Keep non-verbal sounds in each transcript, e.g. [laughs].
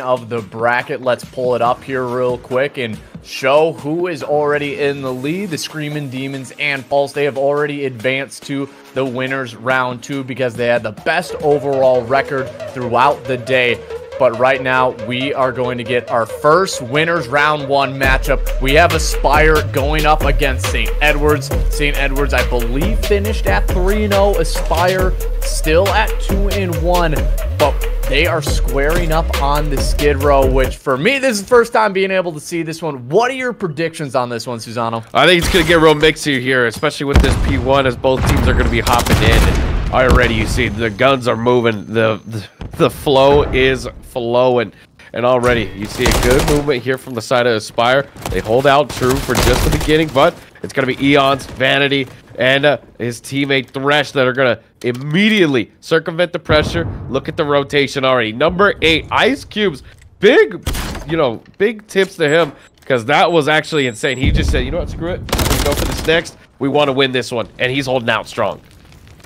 of the bracket. Let's pull it up here real quick and show who is already in the lead. The Screaming Demons and Pulse, they have already advanced to the winners round two because they had the best overall record throughout the day. But right now, we are going to get our first winners round one matchup. We have Aspire going up against St. Edwards. St. Edwards, I believe, finished at 3-0. Aspire still at 2-1. But they are squaring up on the Skid Row, which for me, this is the first time being able to see this one. What are your predictions on this one, Susano? I think it's going to get real mixy here, especially with this P1 as both teams are going to be hopping in. Already, you see the guns are moving. The, the the flow is flowing. And already, you see a good movement here from the side of Aspire. They hold out true for just the beginning, but it's going to be Eons, Vanity, and uh, his teammate Thresh that are going to immediately circumvent the pressure. Look at the rotation already. Number eight, Ice Cubes. Big, you know, big tips to him because that was actually insane. He just said, you know what, screw it. We go for this next. We want to win this one. And he's holding out strong.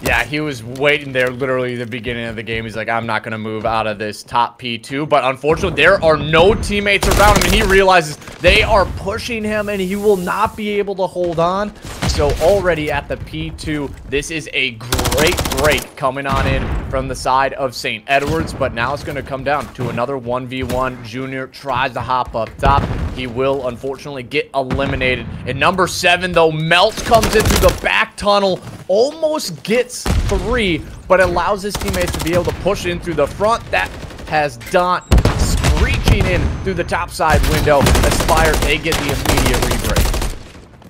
Yeah, he was waiting there literally the beginning of the game. He's like, I'm not going to move out of this top P2. But unfortunately, there are no teammates around him. And he realizes they are pushing him and he will not be able to hold on. So already at the P2, this is a great break coming on in from the side of St. Edwards. But now it's going to come down to another 1v1. Junior tries to hop up top. He will unfortunately get eliminated. And number seven, though, Melt comes into the back tunnel, almost gets three, but allows his teammates to be able to push in through the front. That has Dot screeching in through the top side window. Aspire, they get the immediate rebreak.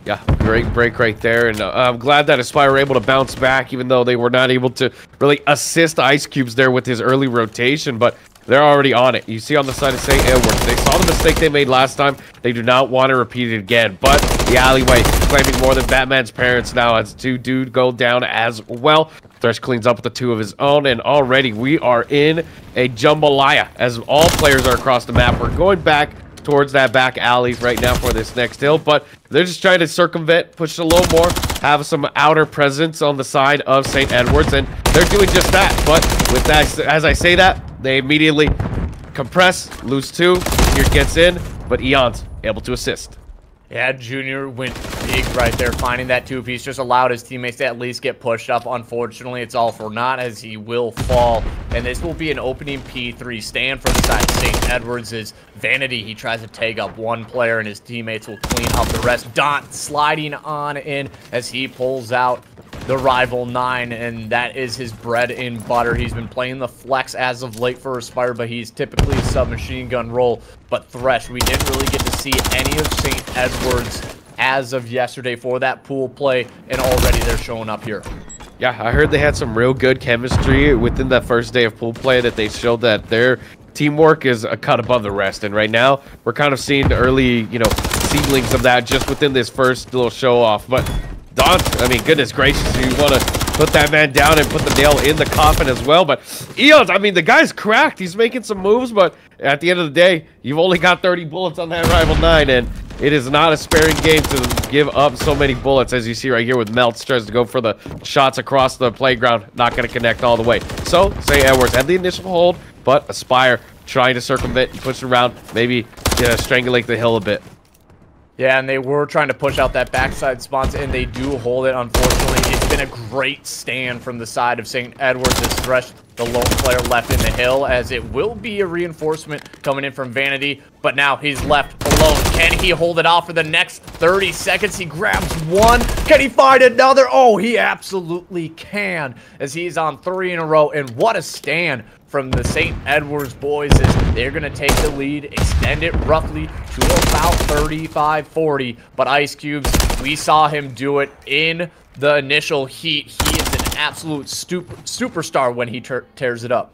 Yeah, great break right there. And uh, I'm glad that Aspire were able to bounce back, even though they were not able to really assist Ice Cubes there with his early rotation. But they're already on it. You see on the side of St. Edwards, they saw the mistake they made last time. They do not want to repeat it again. But the alleyway claiming more than Batman's parents now as two dude go down as well. Thresh cleans up with the two of his own, and already we are in a jambalaya as all players are across the map. We're going back towards that back alleys right now for this next hill, but they're just trying to circumvent, push a little more, have some outer presence on the side of St. Edwards, and they're doing just that. But with that, as I say that, they immediately compress, lose two, here gets in, but Eon's able to assist. Yeah, Junior went big right there, finding that two-piece. Just allowed his teammates to at least get pushed up. Unfortunately, it's all for naught as he will fall. And this will be an opening P3 stand for the side. St. Edwards Vanity. He tries to take up one player, and his teammates will clean up the rest. Dot sliding on in as he pulls out the rival nine, and that is his bread and butter. He's been playing the flex as of late for Aspire, but he's typically a submachine gun role. But Thresh, we didn't really get to see any of St. Edwards as of yesterday for that pool play, and already they're showing up here. Yeah, I heard they had some real good chemistry within that first day of pool play that they showed that their teamwork is a cut above the rest. And right now, we're kind of seeing the early, you know, seedlings of that just within this first little show off. But Dante, I mean, goodness gracious, you want to put that man down and put the nail in the coffin as well. But Eons, I mean, the guy's cracked. He's making some moves, but at the end of the day, you've only got 30 bullets on that Rival 9, and it is not a sparing game to give up so many bullets, as you see right here with Melts tries to go for the shots across the playground. Not going to connect all the way. So, St. Edwards had the initial hold, but Aspire trying to circumvent and push around, maybe you know, strangulate the hill a bit. Yeah, and they were trying to push out that backside spot, and they do hold it, unfortunately. It's been a great stand from the side of St. Edwards as Thresh, the lone player left in the hill, as it will be a reinforcement coming in from Vanity, but now he's left alone. Can he hold it off for the next 30 seconds? He grabs one. Can he find another? Oh, he absolutely can, as he's on three in a row, and what a stand from the St. Edwards boys is they're going to take the lead, extend it roughly to about 35-40. But Ice Cubes, we saw him do it in the initial heat. He is an absolute superstar when he tears it up.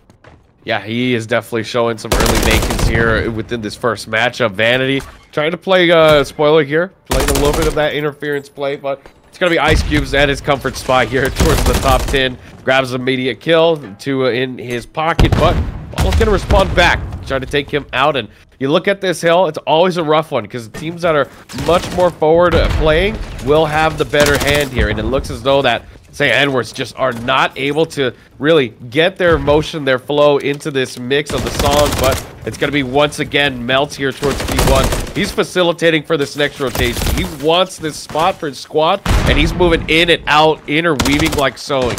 Yeah, he is definitely showing some early makings here within this first matchup. Vanity trying to play uh, spoiler here, playing a little bit of that interference play, but it's going to be Ice Cubes at his comfort spot here [laughs] towards the top 10. Grabs immediate kill to uh, in his pocket, but Ball's going to respond back. Try to take him out. And you look at this hill, it's always a rough one because teams that are much more forward uh, playing will have the better hand here. And it looks as though that St. Edwards just are not able to really get their motion, their flow into this mix of the song, but it's going to be once again Melts here towards P1. He's facilitating for this next rotation. He wants this spot for his squad, and he's moving in and out, interweaving like sewing.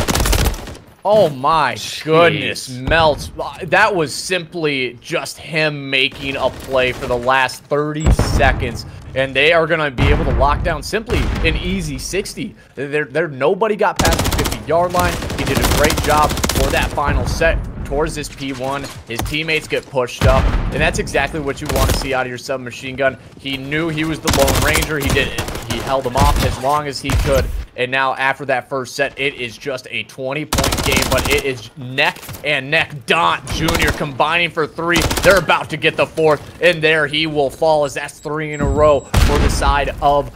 Oh my Jeez. goodness, Melts. That was simply just him making a play for the last 30 seconds. And they are going to be able to lock down simply an easy 60. There, there, nobody got past the 50-yard line. He did a great job for that final set towards this P1. His teammates get pushed up, and that's exactly what you want to see out of your submachine gun. He knew he was the Lone Ranger. He did it. He held him off as long as he could. And now after that first set, it is just a 20-point game, but it is neck and neck. Dant Jr. combining for three. They're about to get the fourth, and there he will fall as that's three in a row for the side of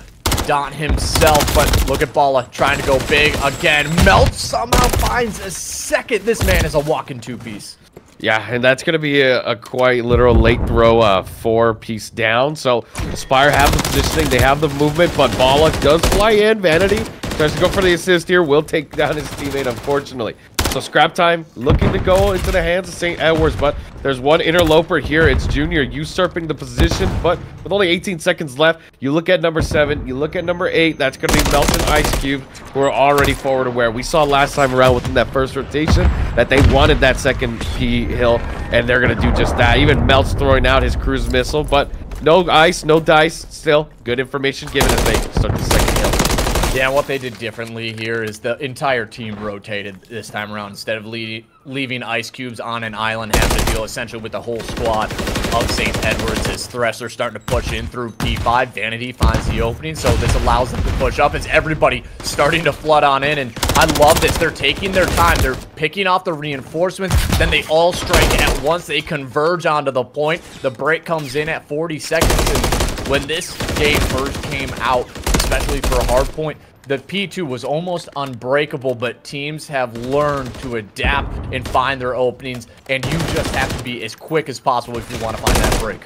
Dant himself, but look at Balla trying to go big again. Melt somehow finds a second. This man is a walking two-piece. Yeah, and that's going to be a, a, quite literal late throw uh, four-piece down. So Aspire have the positioning, they have the movement, but Balla does fly in. Vanity tries to go for the assist here, will take down his teammate, unfortunately. So scrap time looking to go into the hands of St. Edwards, but there's one interloper here. It's Junior usurping the position, but with only 18 seconds left, you look at number seven, you look at number eight. That's going to be Melton Ice Cube, who are already forward aware. We saw last time around within that first rotation that they wanted that second P hill, and they're going to do just that. Even Melt's throwing out his cruise missile, but no ice, no dice. Still, good information given as they start the second hill. Yeah, what they did differently here is the entire team rotated this time around. Instead of le leaving Ice Cubes on an island, having to deal essentially with the whole squad of St. Edwards as threats are starting to push in through P5. Vanity finds the opening, so this allows them to push up as everybody starting to flood on in. And I love this. They're taking their time. They're picking off the reinforcements. Then they all strike at once. They converge onto the point. The break comes in at 40 seconds. And when this game first came out, especially for a hard point. The P2 was almost unbreakable, but teams have learned to adapt and find their openings, and you just have to be as quick as possible if you want to find that break.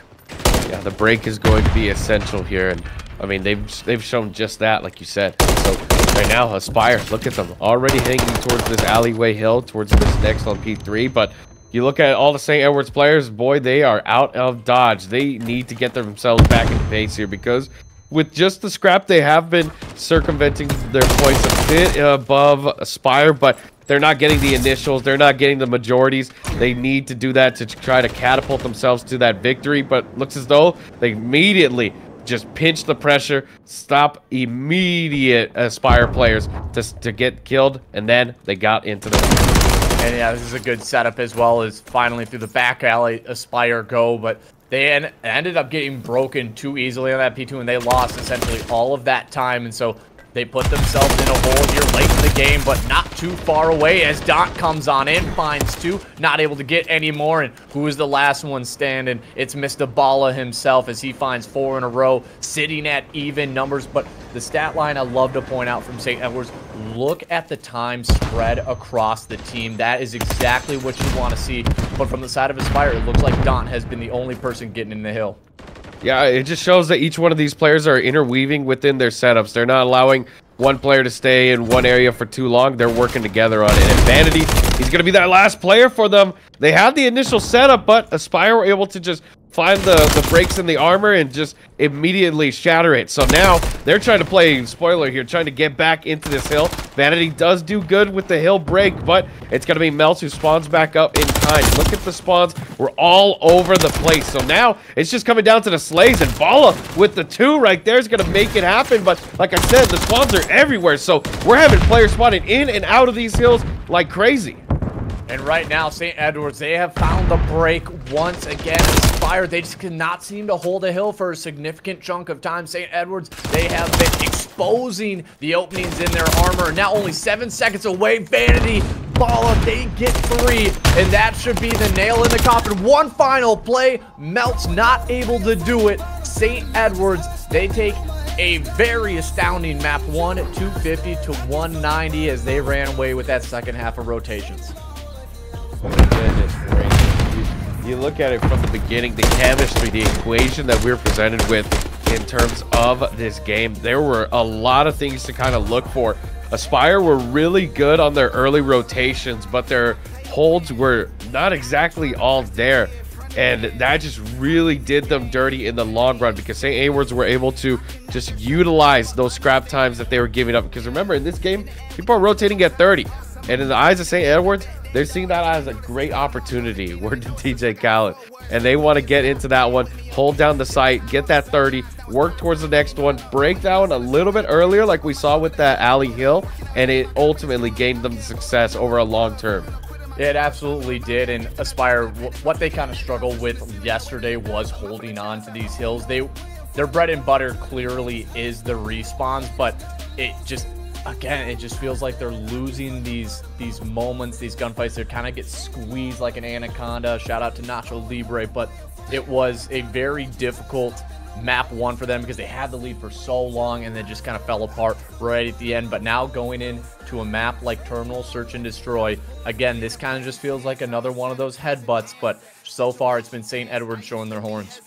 Yeah, the break is going to be essential here, and I mean, they've they've shown just that, like you said. So right now, Aspire, look at them, already hanging towards this alleyway hill, towards this next on P3, but you look at all the St. Edwards players, boy, they are out of dodge. They need to get themselves back in pace here because with just the scrap, they have been circumventing their points a bit above Aspire, but they're not getting the initials. They're not getting the majorities. They need to do that to try to catapult themselves to that victory, but looks as though they immediately just pinch the pressure, stop immediate uh, Aspire players to, to get killed, and then they got into the... And yeah, this is a good setup as well as finally through the back alley Aspire go, but they en ended up getting broken too easily on that P2, and they lost essentially all of that time. And so they put themselves in a hole here late in the game, but not too far away as Dant comes on in, finds two, not able to get any more. And who is the last one standing? It's Mr. Balla himself as he finds four in a row, sitting at even numbers. But the stat line I love to point out from St. Edwards, look at the time spread across the team. That is exactly what you want to see. But from the side of Aspire, it looks like Dant has been the only person getting in the hill. Yeah, it just shows that each one of these players are interweaving within their setups. They're not allowing one player to stay in one area for too long. They're working together on it. And Vanity, he's going to be that last player for them. They had the initial setup, but Aspire were able to just find the, the breaks in the armor and just immediately shatter it. So now they're trying to play, spoiler here, trying to get back into this hill. Vanity does do good with the hill break, but it's going to be Melts who spawns back up in time. Look at the spawns. We're all over the place. So now it's just coming down to the slays and Balla with the two right there is going to make it happen. But like I said, the spawns are everywhere. So we're having players spawning in and out of these hills like crazy. And right now, St. Edwards, they have found the break once again. Aspire, they just cannot seem to hold a hill for a significant chunk of time. St. Edwards, they have been exposing the openings in their armor. Now only seven seconds away. Vanity, Balla, they get three. And that should be the nail in the coffin. One final play. Melt's not able to do it. St. Edwards, they take a very astounding map one 250 to 190 as they ran away with that second half of rotations. Oh You, look at it from the beginning, the chemistry, the equation that we're presented with in terms of this game, there were a lot of things to kind of look for Aspire were really good on their early rotations, but their holds were not exactly all there. And that just really did them dirty in the long run because St. Edwards were able to just utilize those scrap times that they were giving up. Because remember, in this game, people are rotating at 30. And in the eyes of St. Edwards, they're seeing that as a great opportunity. [laughs] Word to DJ Khaled. And they want to get into that one, hold down the site, get that 30, work towards the next one, break down a little bit earlier, like we saw with that Alley Hill, and it ultimately gained them the success over a long term. It absolutely did, and Aspire, what they kind of struggled with yesterday was holding on to these hills. They, their bread and butter clearly is the respawns, but it just, again, it just feels like they're losing these these moments, these gunfights. They kind of get squeezed like an anaconda. Shout out to Nacho Libre, but it was a very difficult map one for them because they had the lead for so long and then just kind of fell apart right at the end. But now going in to a map like Terminal Search and Destroy, again, this kind of just feels like another one of those headbutts. But so far, it's been St. Edward showing their horns.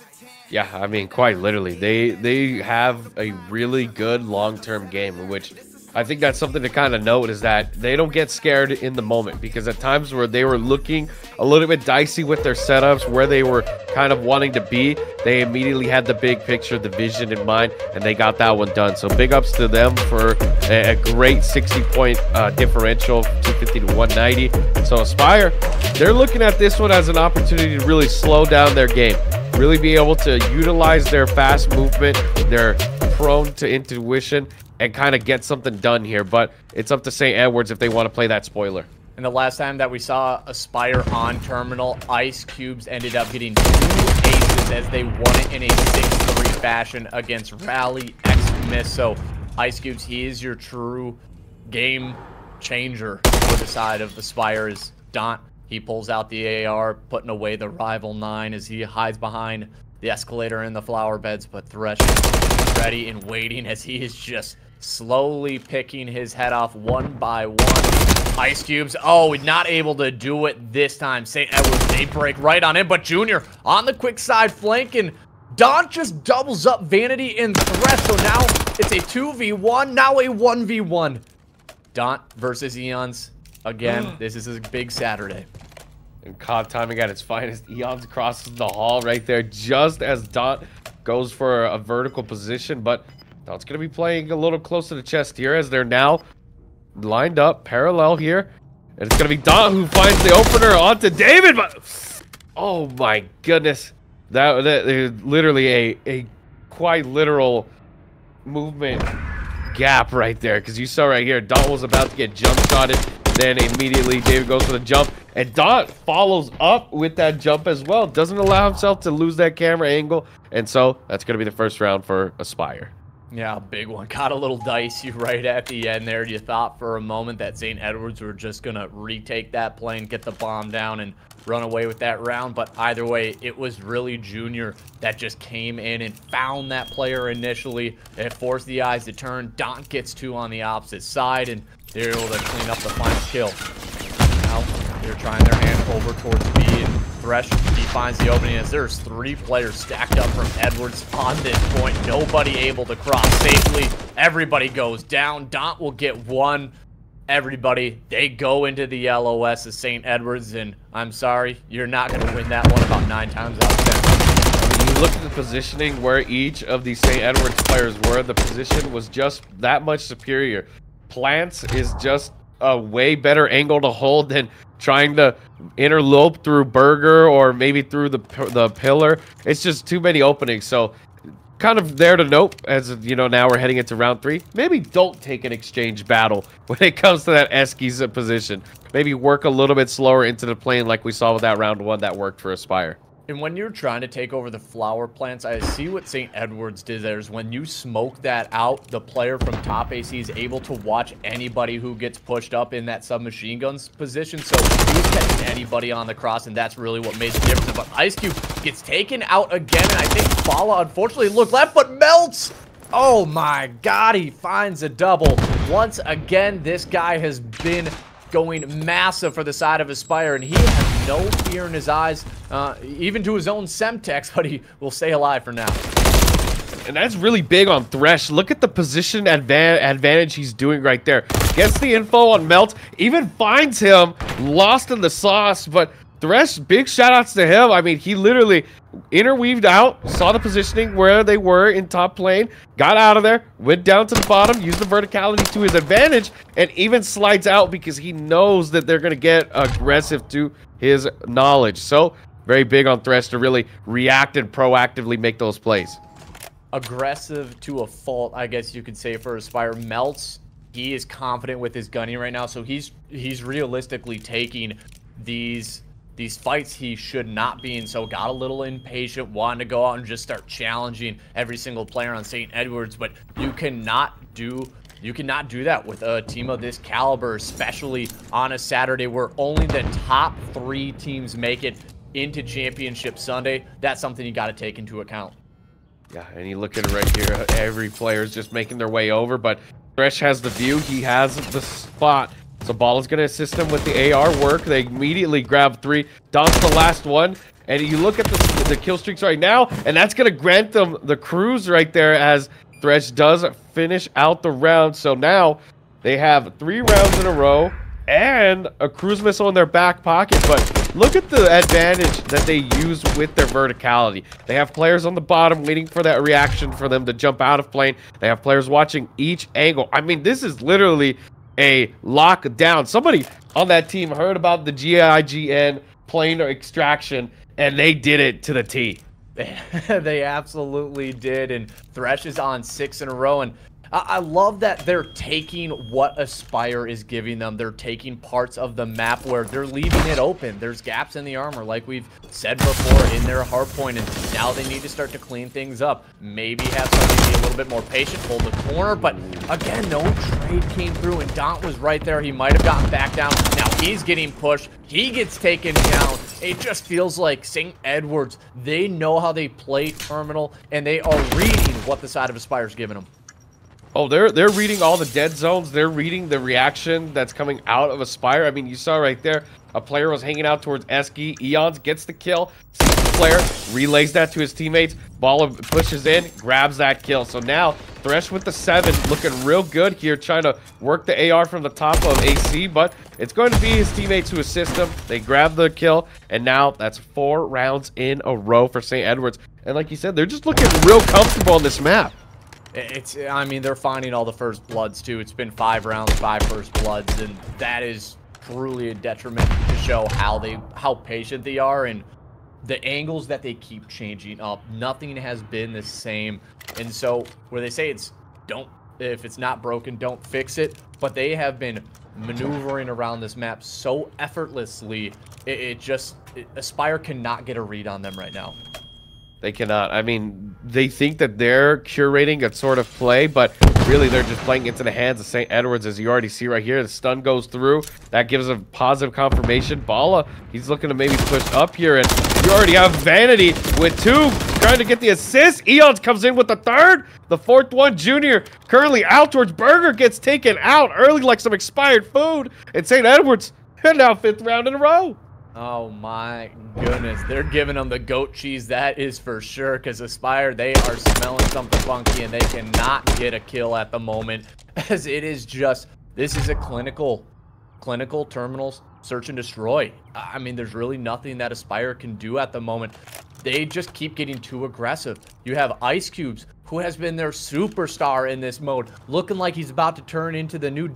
Yeah, I mean, quite literally, they they have a really good long-term game in which I think that's something to kind of note is that they don't get scared in the moment because at times where they were looking a little bit dicey with their setups, where they were kind of wanting to be, they immediately had the big picture, the vision in mind, and they got that one done. So big ups to them for a, great 60 point uh, differential, 250 to 190. So Aspire, they're looking at this one as an opportunity to really slow down their game, really be able to utilize their fast movement, their prone to intuition and kind of get something done here. But it's up to St. Edwards if they want to play that spoiler. And the last time that we saw Aspire on Terminal, Ice Cubes ended up getting two aces as they won it in a 6-3 fashion against Rally X Miss. So Ice Cubes, he is your true game changer for the side of Aspire is Daunt. He pulls out the AR, putting away the rival 9 as he hides behind the escalator in the flower beds, but Thresh is ready and waiting as he is just slowly picking his head off one by one. Ice Cubes, oh, not able to do it this time. St. Edwards, they break right on him, but Junior on the quick side flanking. Don just doubles up Vanity and Threat, so now it's a 2v1, now a 1v1. Daunt versus Eons. Again, mm. this is a big Saturday. And COD timing at its finest. Eons crosses the hall right there just as Dot goes for a vertical position, but it's going to be playing a little close to the chest here as they're now lined up parallel here. And it's going to be Daunt who finds the opener onto David, but... Oh my goodness. That, that uh, literally a, a quite literal movement gap right there. Because you saw right here, Daunt was about to get jump shotted. Then immediately David goes for the jump. And Daunt follows up with that jump as well. Doesn't allow himself to lose that camera angle. And so that's going to be the first round for Aspire. Yeah, big one. [laughs] Got a little dicey right at the end there. You thought for a moment that St. Edwards were just going to retake that plane, get the bomb down, and run away with that round. But either way, it was really Junior that just came in and found that player initially. It forced the eyes to turn. Daunt gets two on the opposite side, and they're able to clean up the final kill. Now, they're trying their hand over towards B, and Thresh, he finds the opening as there's three players stacked up from Edwards on this point. Nobody able to cross safely. Everybody goes down. Daunt will get one. Everybody, they go into the LOS of St. Edwards, and I'm sorry, you're not going to win that one about nine times out of ten. When you look at the positioning where each of these St. Edwards players were, the position was just that much superior. Plants is just a way better angle to hold than trying to interlope through Burger or maybe through the the pillar. It's just too many openings. So kind of there to note as you know now we're heading into round three maybe don't take an exchange battle [laughs] when it comes to that Eskies position maybe work a little bit slower into the plane like we saw with that round one that worked for aspire and when you're trying to take over the flower plants, I see what St. Edwards did there is when you smoke that out, the player from top AC is able to watch anybody who gets pushed up in that submachine guns position. So he was catching anybody on the cross, and that's really what made the difference. But Ice Cube gets taken out again, and I think Fala, unfortunately, look left, but melts. Oh my god, he finds a double. Once again, this guy has been going massive for the side of Aspire, and he has no fear in his eyes, uh, even to his own Semtex, but he will stay alive for now. And that's really big on Thresh. Look at the position advan advantage he's doing right there. Gets the info on Melt, even finds him lost in the sauce, but Thresh, big shout outs to him. I mean, he literally interweaved out, saw the positioning where they were in top lane, got out of there, went down to the bottom, used the verticality to his advantage, and even slides out because he knows that they're going to get aggressive to his knowledge. So, very big on Thresh to really react and proactively make those plays. Aggressive to a fault, I guess you could say, for Aspire. Melts, he is confident with his gunning right now, so he's he's realistically taking these these fights he should not be in, so got a little impatient, wanted to go out and just start challenging every single player on St. Edwards, but you cannot do you cannot do that with a team of this caliber, especially on a Saturday where only the top three teams make it into Championship Sunday. That's something you got to take into account. Yeah, and you look at it right here. Every player is just making their way over, but Thresh has the view. He has the spot so Ball is going to assist him with the AR work. They immediately grab three. Don's the last one. And you look at the, the kill streaks right now, and that's going to grant them the cruise right there as Thresh does finish out the round. So now they have three rounds in a row and a cruise missile in their back pocket. But look at the advantage that they use with their verticality. They have players on the bottom waiting for that reaction for them to jump out of plane. They have players watching each angle. I mean, this is literally a lockdown. Somebody on that team heard about the GIGN plane extraction, and they did it to the T. [laughs] they absolutely did, and Thresh is on six in a row, and I, love that they're taking what Aspire is giving them. They're taking parts of the map where they're leaving it open. There's gaps in the armor, like we've said before, in their hard point, and now they need to start to clean things up. Maybe have somebody be a little bit more patient, hold the corner, but again, no trade came through, and Dant was right there. He might have gotten back down. Now he's getting pushed. He gets taken down. It just feels like St. Edwards, they know how they play Terminal, and they are reading what the side of Aspire's giving them. Oh, they're they're reading all the dead zones. They're reading the reaction that's coming out of Aspire. I mean, you saw right there, a player was hanging out towards Esky. Eons gets the kill. Player, relays that to his teammates. Baller pushes in, grabs that kill. So now, Thresh with the 7, looking real good here, trying to work the AR from the top of AC, but it's going to be his teammates who assist him. They grab the kill, and now that's four rounds in a row for St. Edwards. And like you said, they're just looking real comfortable on this map. It's, I mean, they're finding all the first bloods, too. It's been five rounds, five first bloods, and that is truly a detriment to show how they, how patient they are and the angles that they keep changing up. Nothing has been the same. And so, where they say it's, don't, if it's not broken, don't fix it, but they have been maneuvering around this map so effortlessly, it, it just, it, Aspire cannot get a read on them right now. They cannot. I mean, they think that they're curating a sort of play, but really they're just playing into the hands of St. Edwards, as you already see right here. The stun goes through. That gives a positive confirmation. Bala, he's looking to maybe push up here, and you already have Vanity with two, trying to get the assist. Eons comes in with the third. The fourth one, Junior, currently out towards Burger, gets taken out early like some expired food. And St. Edwards, and [laughs] now fifth round in a row. Oh my goodness. They're giving them the goat cheese. That is for sure. Because Aspire, they are smelling something funky and they cannot get a kill at the moment. [laughs] As it is just, this is a clinical, clinical terminals search and destroy. I mean, there's really nothing that Aspire can do at the moment. They just keep getting too aggressive. You have Ice Cubes, who has been their superstar in this mode, looking like he's about to turn into the new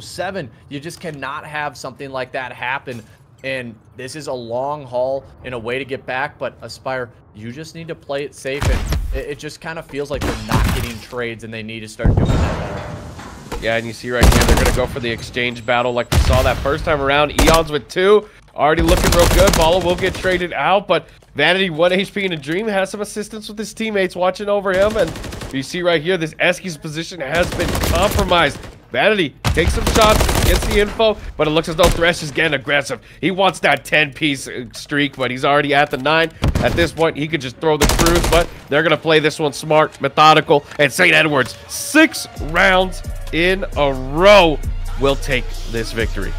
007. You just cannot have something like that happen and this is a long haul in a way to get back, but Aspire, you just need to play it safe, and it, it just kind of feels like they're not getting trades, and they need to start doing that. Yeah, and you see right here, they're going to go for the exchange battle like we saw that first time around. Eons with two, already looking real good. Bala will get traded out, but Vanity, 1 HP in a dream, has some assistance with his teammates watching over him, and you see right here, this Esky's position has been compromised. Vanity takes some shots, gets the info, but it looks as though Thresh is getting aggressive. He wants that 10-piece uh, streak, but he's already at the 9. At this point, he could just throw the cruise, but they're going to play this one smart, methodical, and St. Edwards, six rounds in a row, will take this victory.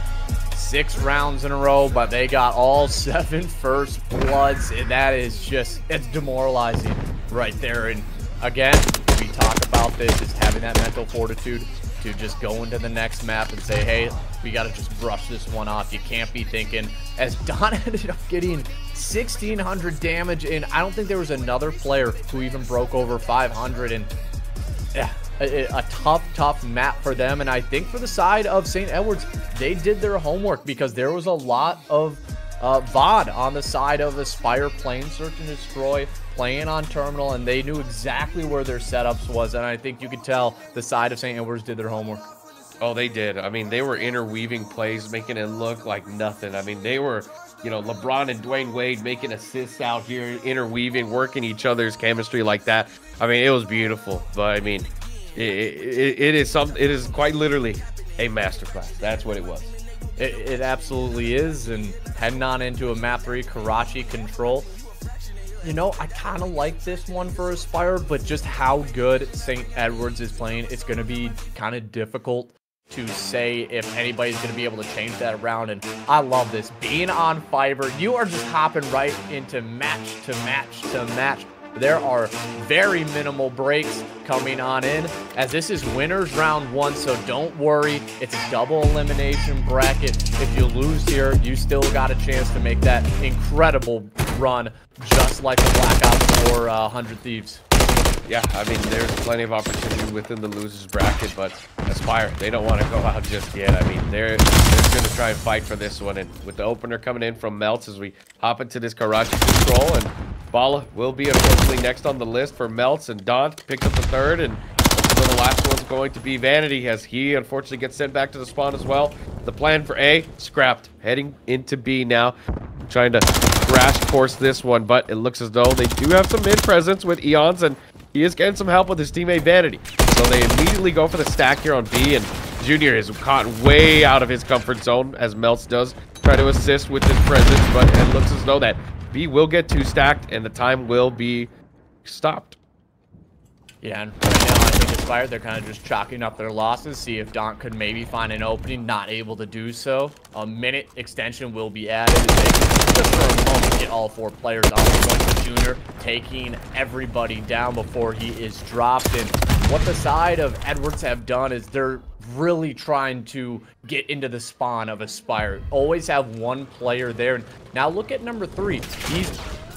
Six rounds in a row, but they got all [laughs] seven first bloods, and that is just, it's demoralizing right there, and again, we talk about this is having that mental fortitude to just go into the next map and say, hey, we got to just brush this one off. You can't be thinking, as Don [laughs] ended up getting 1,600 damage, and I don't think there was another player who even broke over 500, and yeah, a, a, tough, tough map for them. And I think for the side of St. Edwards, they did their homework because there was a lot of uh, VOD on the side of Aspire Plane Search and Destroy, playing on Terminal, and they knew exactly where their setups was. And I think you could tell the side of St. Edwards did their homework. Oh, they did. I mean, they were interweaving plays, making it look like nothing. I mean, they were, you know, LeBron and Dwyane Wade making assists out here, interweaving, working each other's chemistry like that. I mean, it was beautiful. But I mean, it, it, it is some. It is quite literally a masterclass. That's what it was. It, it absolutely is. And heading on into a map three, Karachi control. You know, I kind of like this one for Aspire, but just how good St. Edwards is playing, it's going to be kind of difficult to say if anybody's going to be able to change that around. And I love this. Being on Fiverr, you are just hopping right into match to match to match. There are very minimal breaks coming on in as this is winners round one, so don't worry. It's a double elimination bracket. If you lose here, you still got a chance to make that incredible run just like the Black Ops or uh, 100 Thieves. Yeah, I mean, there's plenty of opportunity within the losers bracket, but Aspire, they don't want to go out just yet. I mean, they're, they're going to try and fight for this one. And with the opener coming in from Melts as we hop into this Karachi control, and Bala will be unfortunately next on the list for Melts, and Dant picks up the third, and the last one's going to be Vanity as he unfortunately gets sent back to the spawn as well. The plan for A, scrapped. Heading into B now. Trying to crash course this one, but it looks as though they do have some mid presence with Eons, and he is getting some help with his teammate Vanity. So they immediately go for the stack here on B, and Junior is caught way out of his comfort zone, as Melts does try to assist with his presence, but it looks as though that B will get two stacked, and the time will be stopped. Yeah, they're kind of just chalking up their losses, see if Don could maybe find an opening, not able to do so. A minute extension will be added. Just for a moment, get all four players on for Junior, taking everybody down before he is dropped. And what the side of Edwards have done is they're really trying to get into the spawn of Aspire. Always have one player there. Now look at number three. He's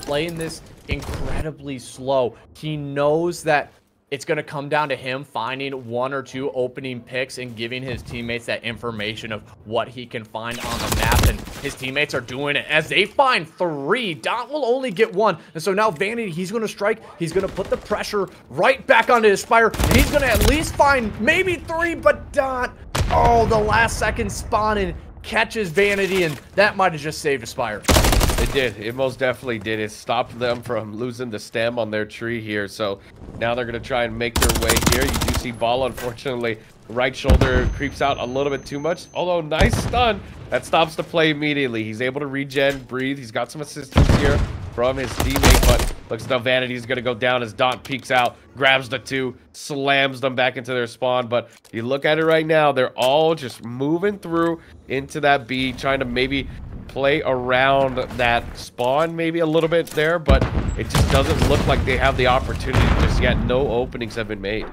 playing this incredibly slow. He knows that it's going to come down to him finding one or two opening picks and giving his teammates that information of what he can find on the map. And his teammates are doing it. As they find three, Dot will only get one. And so now Vanity, he's going to strike. He's going to put the pressure right back onto Aspire. And he's going to at least find maybe three, but Dot, oh, the last second spawn and catches Vanity. And that might have just saved Aspire. It did. It most definitely did. It stopped them from losing the stem on their tree here. So now they're going to try and make their way here. You do see Ball, unfortunately, right shoulder creeps out a little bit too much. Although, nice stun. That stops the play immediately. He's able to regen, breathe. He's got some assistance here from his teammate, but looks like Vanity's going to go down as Dot peeks out, grabs the two, slams them back into their spawn. But you look at it right now, they're all just moving through into that B, trying to maybe play around that spawn maybe a little bit there, but it just doesn't look like they have the opportunity just yet. No openings have been made.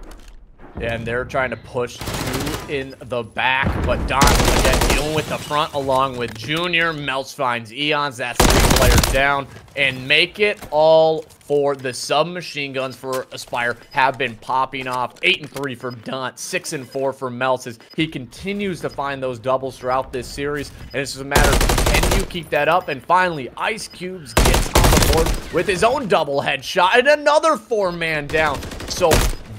And they're trying to push two in the back, but Don again dealing with the front along with Junior. Melts finds Eons. That's three players down. And make it all for the submachine guns for Aspire have been popping off. 8 and 3 for Dunt, 6 and 4 for Melts as he continues to find those doubles throughout this series. And it's just a matter of can you keep that up? And finally, Ice Cubes gets on the board with his own double headshot and another four-man down. So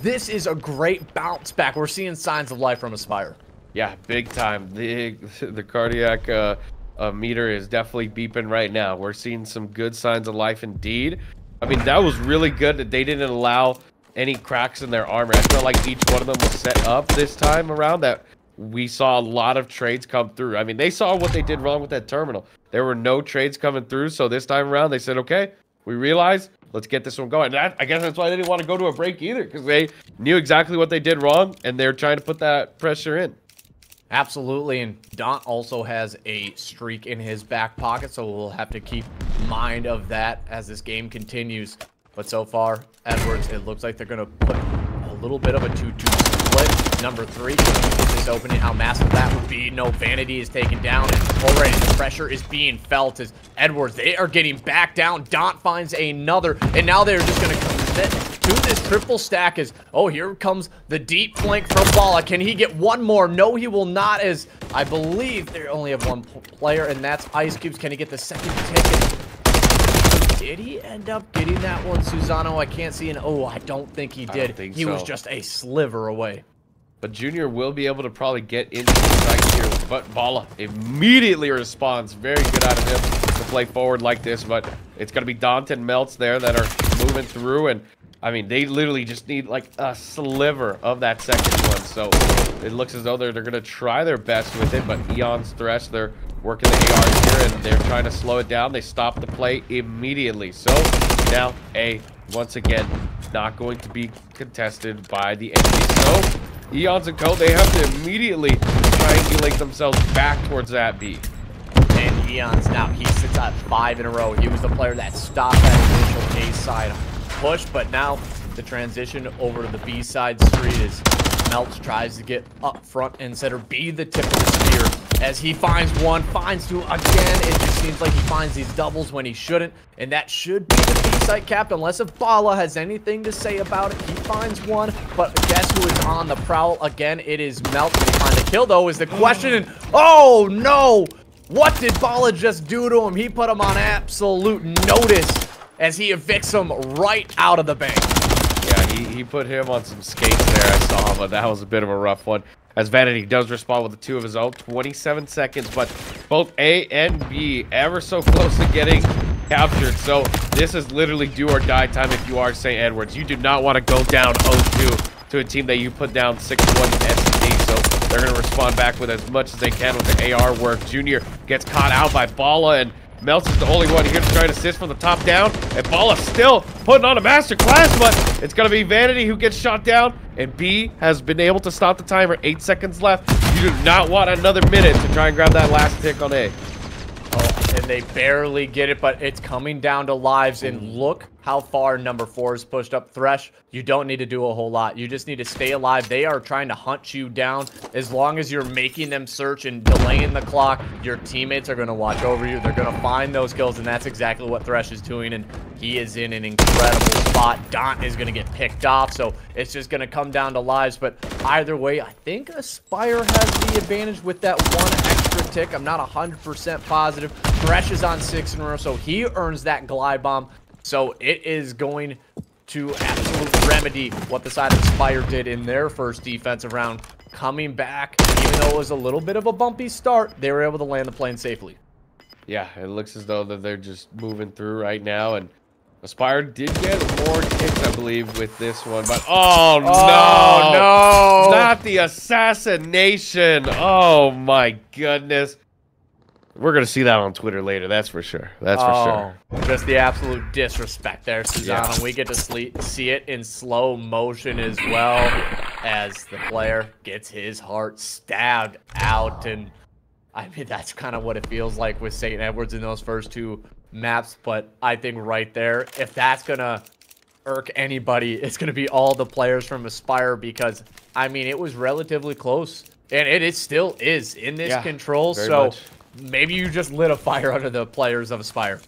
this is a great bounce back. We're seeing signs of life from Aspire. Yeah, big time. The, [laughs] the cardiac uh, uh, meter is definitely beeping right now. We're seeing some good signs of life indeed. I mean, that was really good that they didn't allow any cracks in their armor. I feel like each one of them was set up this time around that we saw a lot of trades come through. I mean, they saw what they did wrong with that terminal. There were no trades coming through, so this time around they said, okay, we realize, let's get this one going. That, I guess that's why they didn't want to go to a break either, because they knew exactly what they did wrong, and they're trying to put that pressure in. Absolutely, and Dant also has a streak in his back pocket, so we'll have to keep mind of that as this game continues. But so far, Edwards, it looks like they're going to put a little bit of a 2-2 split. Number three, this opening, how massive that would be. No, Vanity is taken down, and already the pressure is being felt as Edwards, they are getting back down. Dot finds another, and now they're just going to commit to this triple stack as, oh, here comes the deep flank from Bala. Can he get one more? No, he will not, as I believe they only have one player, and that's Ice Cubes. Can he get the second ticket? Did he end up getting that one, Susano? I can't see an. Oh, I don't think he did. think he so. was just a sliver away. But Junior will be able to probably get into the strike here. But Bala immediately responds. Very good out of him to play forward like this. But it's going to be Dante and Melts there that are moving through. And, I mean, they literally just need, like, a sliver of that second one. So it looks as though they're, they're going to try their best with it. But Eon's Thresh, they're working the AR here, and they're trying to slow it down. They stop the play immediately. So now A, once again, not going to be contested by the enemy. So Eons and Co, they have to immediately triangulate themselves back towards that B. And Eons now, he sits at five in a row. He was the player that stopped that initial A side push, but now the transition over to the B side street is Melts tries to get up front and center, be the tip of the spear as he finds one, finds two again. It just seems like he finds these doubles when he shouldn't, and that should be the B-side cap, unless if Bala has anything to say about it. He finds one, but guess who is on the prowl? Again, it is he find the kill, though, is the question, and oh, no! What did Bala just do to him? He put him on absolute notice as he evicts him right out of the bank. He, he put him on some skates there. I saw, but that was a bit of a rough one as Vanity does respond with the two of his own. 27 seconds, but both A and B ever so close to getting captured. So this is literally do or die time if you are St. Edwards. You do not want to go down 0-2 to a team that you put down 6-1 SD. So they're going to respond back with as much as they can with the AR work. Junior gets caught out by Bala and Melts is the only one here to try to assist from the top down. And Bala still putting on a master class, but it's going to be Vanity who gets shot down. And B has been able to stop the timer. Eight seconds left. You do not want another minute to try and grab that last pick on A. And they barely get it, but it's coming down to lives. And mm. look how far number four is pushed up. Thresh, you don't need to do a whole lot. You just need to stay alive. They are trying to hunt you down. As long as you're making them search and delaying the clock, your teammates are going to watch over you. They're going to find those kills, and that's exactly what Thresh is doing. And he is in an incredible spot. Dant is going to get picked off, so it's just going to come down to lives. But either way, I think Aspire has the advantage with that one extra tick. I'm not 100% positive. Thresh is on six in a row, so he earns that glide bomb. So it is going to absolute remedy what the side of Spire did in their first defensive round. Coming back, even though it was a little bit of a bumpy start, they were able to land the plane safely. Yeah, it looks as though that they're just moving through right now, and Aspire did get more kicks, I believe, with this one, but oh, oh no, no, not the assassination. Oh my goodness. We're gonna see that on Twitter later. That's for sure. That's for oh, sure. Just the absolute disrespect there, Susano. Yeah. We get to see it in slow motion as well as the player gets his heart stabbed out, and I mean that's kind of what it feels like with St. Edwards in those first two maps. But I think right there, if that's gonna irk anybody, [laughs] it's gonna be all the players from Aspire because I mean it was relatively close. And it, it still is in this yeah, control. So much maybe you just lit a fire under the players of Aspire.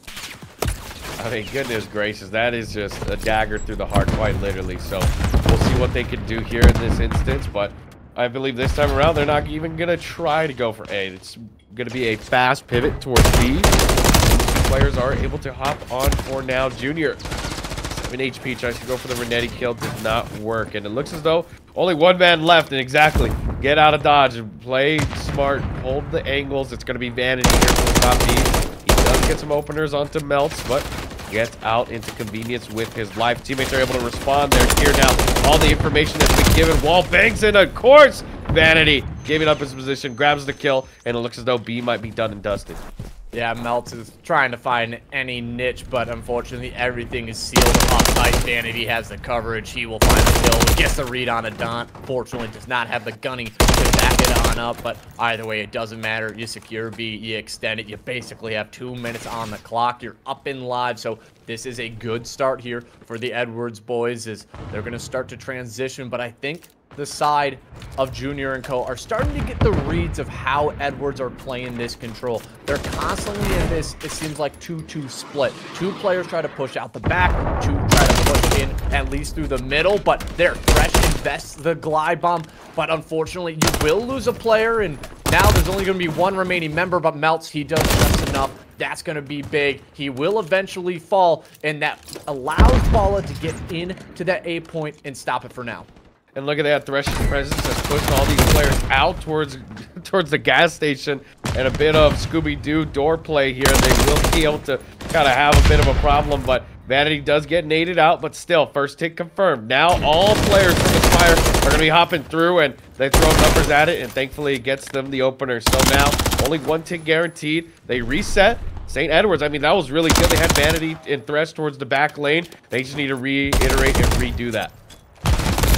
I mean, goodness gracious, that is just a dagger through the heart, quite literally. So we'll see what they can do here in this instance. But I believe this time around, they're not even going to try to go for A. It's going to be a fast pivot towards B. Players are able to hop on for now. Junior, 7 HP, tries to go for the Renetti kill. Did not work. And it looks as though only one man left. And exactly, get out of dodge and play smart. Hold the angles. It's going to be Vanity here for the top. He does get some openers onto Melts, but gets out into convenience with his life. Teammates are able to respond. They're here now. All the information that's been given. Wall bangs in, of course. Vanity giving up his position, grabs the kill, and it looks as though B might be done and dusted. Yeah, Melts is trying to find any niche, but unfortunately everything is sealed up tight. Vanity has the coverage. He will find the kill. Gets the read on a Daunt. Fortunately, does not have the gunning to back it on up, but either way, it doesn't matter. You secure B, you extend it. You basically have two minutes on the clock. You're up in live, so this is a good start here for the Edwards boys as they're going to start to transition, but I think the side of Junior and Co. are starting to get the reads of how Edwards are playing this control. They're constantly in this, it seems like 2-2 split. Two players try to push out the back, two try to push in at least through the middle, but they're Thresh invests the glide bomb, but unfortunately you will lose a player, and now there's only going to be one remaining member, but Melts, he does just enough. That's going to be big. He will eventually fall, and that allows Balla to get into that A point and stop it for now. And look at that, Thresh's presence has pushed all these players out towards [laughs] towards the gas station. And a bit of Scooby-Doo door play here. They will be able to kind of have a bit of a problem, but Vanity does get naded out, but still, first hit confirmed. Now all players from Aspire are going to be hopping through, and they throw numbers at it, and thankfully it gets them the opener. So now, only one tick guaranteed. They reset. St. Edwards, I mean, that was really good. They had Vanity and Thresh towards the back lane. They just need to reiterate and redo that.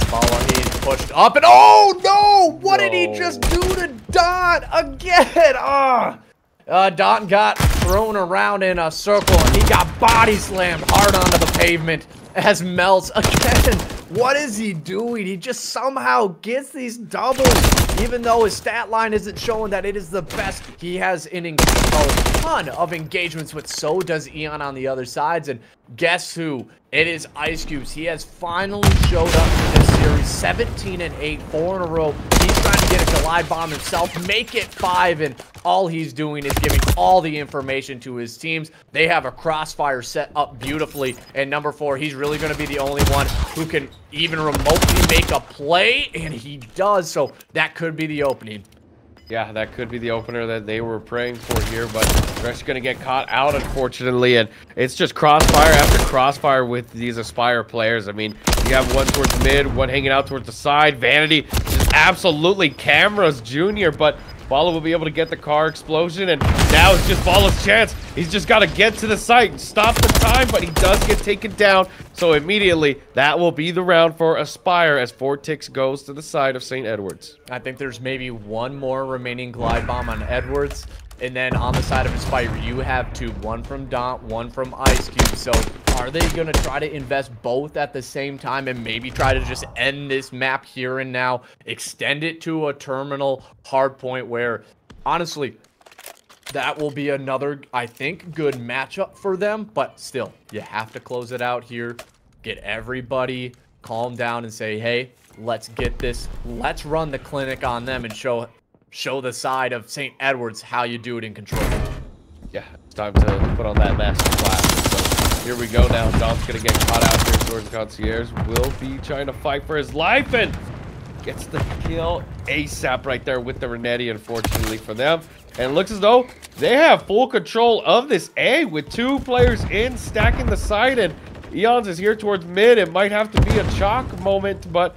Balla, he's pushed up and oh no! What no. did he just do to Daunt again? Ah! Oh. Uh, Daunt got thrown around in a circle and he got body slammed hard onto the pavement as Melts [laughs] again. What is he doing? He just somehow gets these doubles, even though his stat line isn't showing that it is the best. He has an a ton of engagements with so does Eon on the other sides. And guess who? It is Ice Cubes. He has finally showed up series. 17 and 8, four in a row. He's trying to get a glide bomb himself, make it five, and all he's doing is giving all the information to his teams. They have a crossfire set up beautifully. And number four, he's really going to be the only one who can even remotely make a play, and he does. So that could be the opening. Yeah, that could be the opener that they were praying for here, but They're actually going to get caught out, unfortunately, and it's just crossfire after crossfire with these Aspire players. I mean, you have one towards mid, one hanging out towards the side. Vanity just absolutely cameras Junior, but Balla will be able to get the car explosion, and now it's just Balla's chance. He's just got to get to the site and stop the time, but he does get taken down. So immediately, that will be the round for Aspire as four ticks goes to the side of St. Edwards. I think there's maybe one more remaining glide bomb on Edwards. And then on the side of Aspire, you have two. One from Daunt, one from Ice Cube. So are they going to try to invest both at the same time and maybe try to just end this map here and now, extend it to a terminal hard point where, honestly, that will be another, I think, good matchup for them. But still, you have to close it out here. Get everybody calm down and say, hey, let's get this. Let's run the clinic on them and show show the side of St. Edwards how you do it in control. Yeah, it's time to put on that master class. So here we go now. Daunt's gonna get caught out here the concierge. Will be trying to fight for his life and gets the kill ASAP right there with the Renetti, unfortunately for them. And looks as though they have full control of this A with two players in, stacking the side. And Eons is here towards mid. It might have to be a chalk moment, but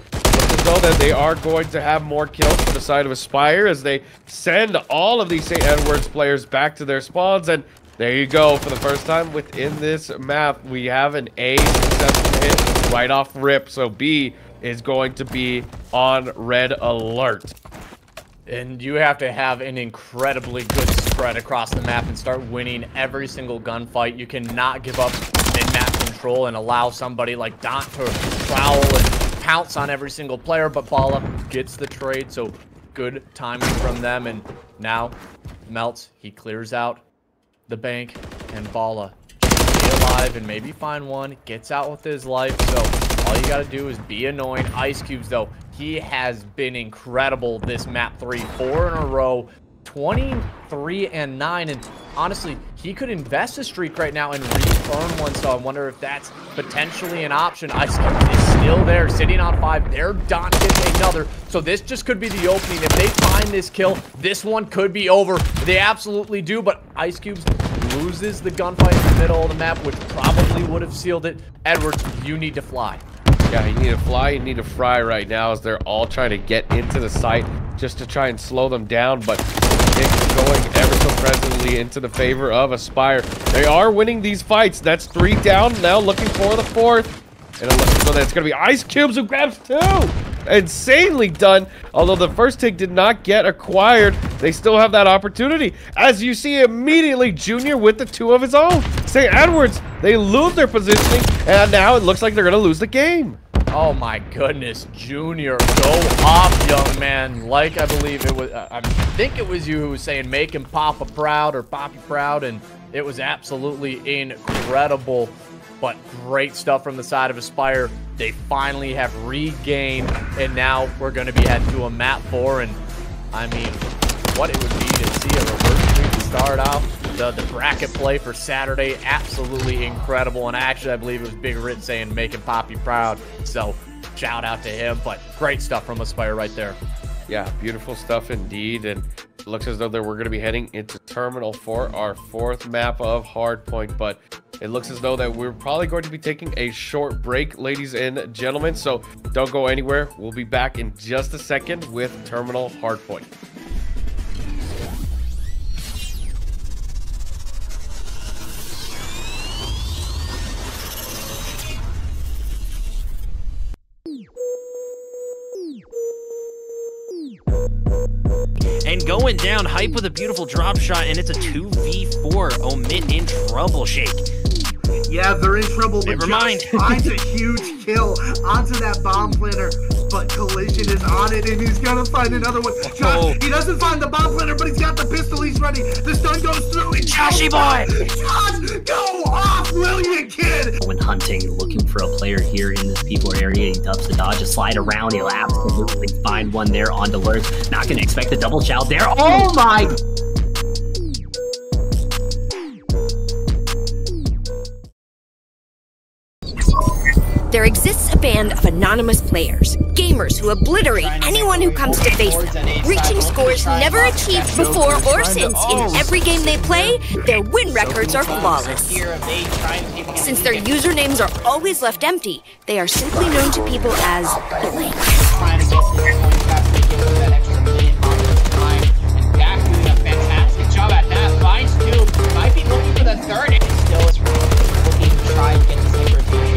though that they are going to have more kills for the side of Aspire as they send all of these St. Edwards players back to their spawns. And there you go. For the first time within this map, we have an A successful hit right off rip. So B is going to be on red alert. And you have to have an incredibly good spread across the map and start winning every single gunfight. You cannot give up mid-map control and allow somebody like Daunt to prowl and pounce on every single player, but Balla gets the trade, so good timing from them. And now, Melts, he clears out the bank, and stay alive and maybe find one, gets out with his life. So all you got to do is be annoying. Ice Cubes, though, he has been incredible this map three, four in a row. 23 and 9 and honestly he could invest a streak right now and re-earn one so i wonder if that's potentially an option ice cube is still there sitting on five they're done another so this just could be the opening if they find this kill this one could be over they absolutely do but ice cubes loses the gunfight in the middle of the map which probably would have sealed it edwards you need to fly yeah, you need to fly, you need to fry right now as they're all trying to get into the site just to try and slow them down. But it's going ever so presently into the favor of Aspire. They are winning these fights. That's three down now, looking for the fourth. And as though that's to be Ice Cubes who grabs two. Insanely done. Although the first take did not get acquired, they still have that opportunity. As you see immediately, Junior with the two of his own. St. Edwards, they lose their positioning, and now it looks like they're to lose the game. Oh my goodness, Junior, go off, young man. Like I believe it was, uh, I think it was you who was saying make him Papa proud or Poppy proud, and it was absolutely incredible. But great stuff from the side of Aspire. They finally have regained, and now we're going to be heading to a map four. And I mean, what it would be to see a reverse sweep to start off. The, the bracket play for Saturday, absolutely incredible. And actually, I believe it was Big Rit saying making Poppy proud. So shout out to him. But great stuff from Aspire right there. Yeah, beautiful stuff indeed. And looks as though that we're going to be heading into Terminal for our fourth map of Hardpoint. But it looks as though that we're probably going to be taking a short break, ladies and gentlemen. So don't go anywhere. We'll be back in just a second with Terminal Hardpoint. And going down, Hype with a beautiful drop shot, and it's a 2v4. Omit in troubleshake. Yeah, they're in trouble, but Never mind. Josh finds a huge kill onto that bomb planter. But Collision is on it, and he's gonna find another one. Josh, Oh. he doesn't find the bomb planter, but he's got the pistol. He's ready. The stun goes through. And Joshy boy! Josh, go off, will you, kid? when hunting, looking for a player here in this people area. He dubs the dodge, a slide around. He'll absolutely find one there on Delurs. Not going to expect a double chow there. Oh my! There exists a band of anonymous players, gamers who obliterate anyone who comes to face them, reaching scores never achieved before or since. In every game they play, their win records are flawless. Since their usernames are always left empty, they are simply known to people as blank. trying to get to this point, you have to give him that extra minute on his time. And Dak doing a fantastic job at that. Finds two. Might be looking for the third. And still is looking to try and get the same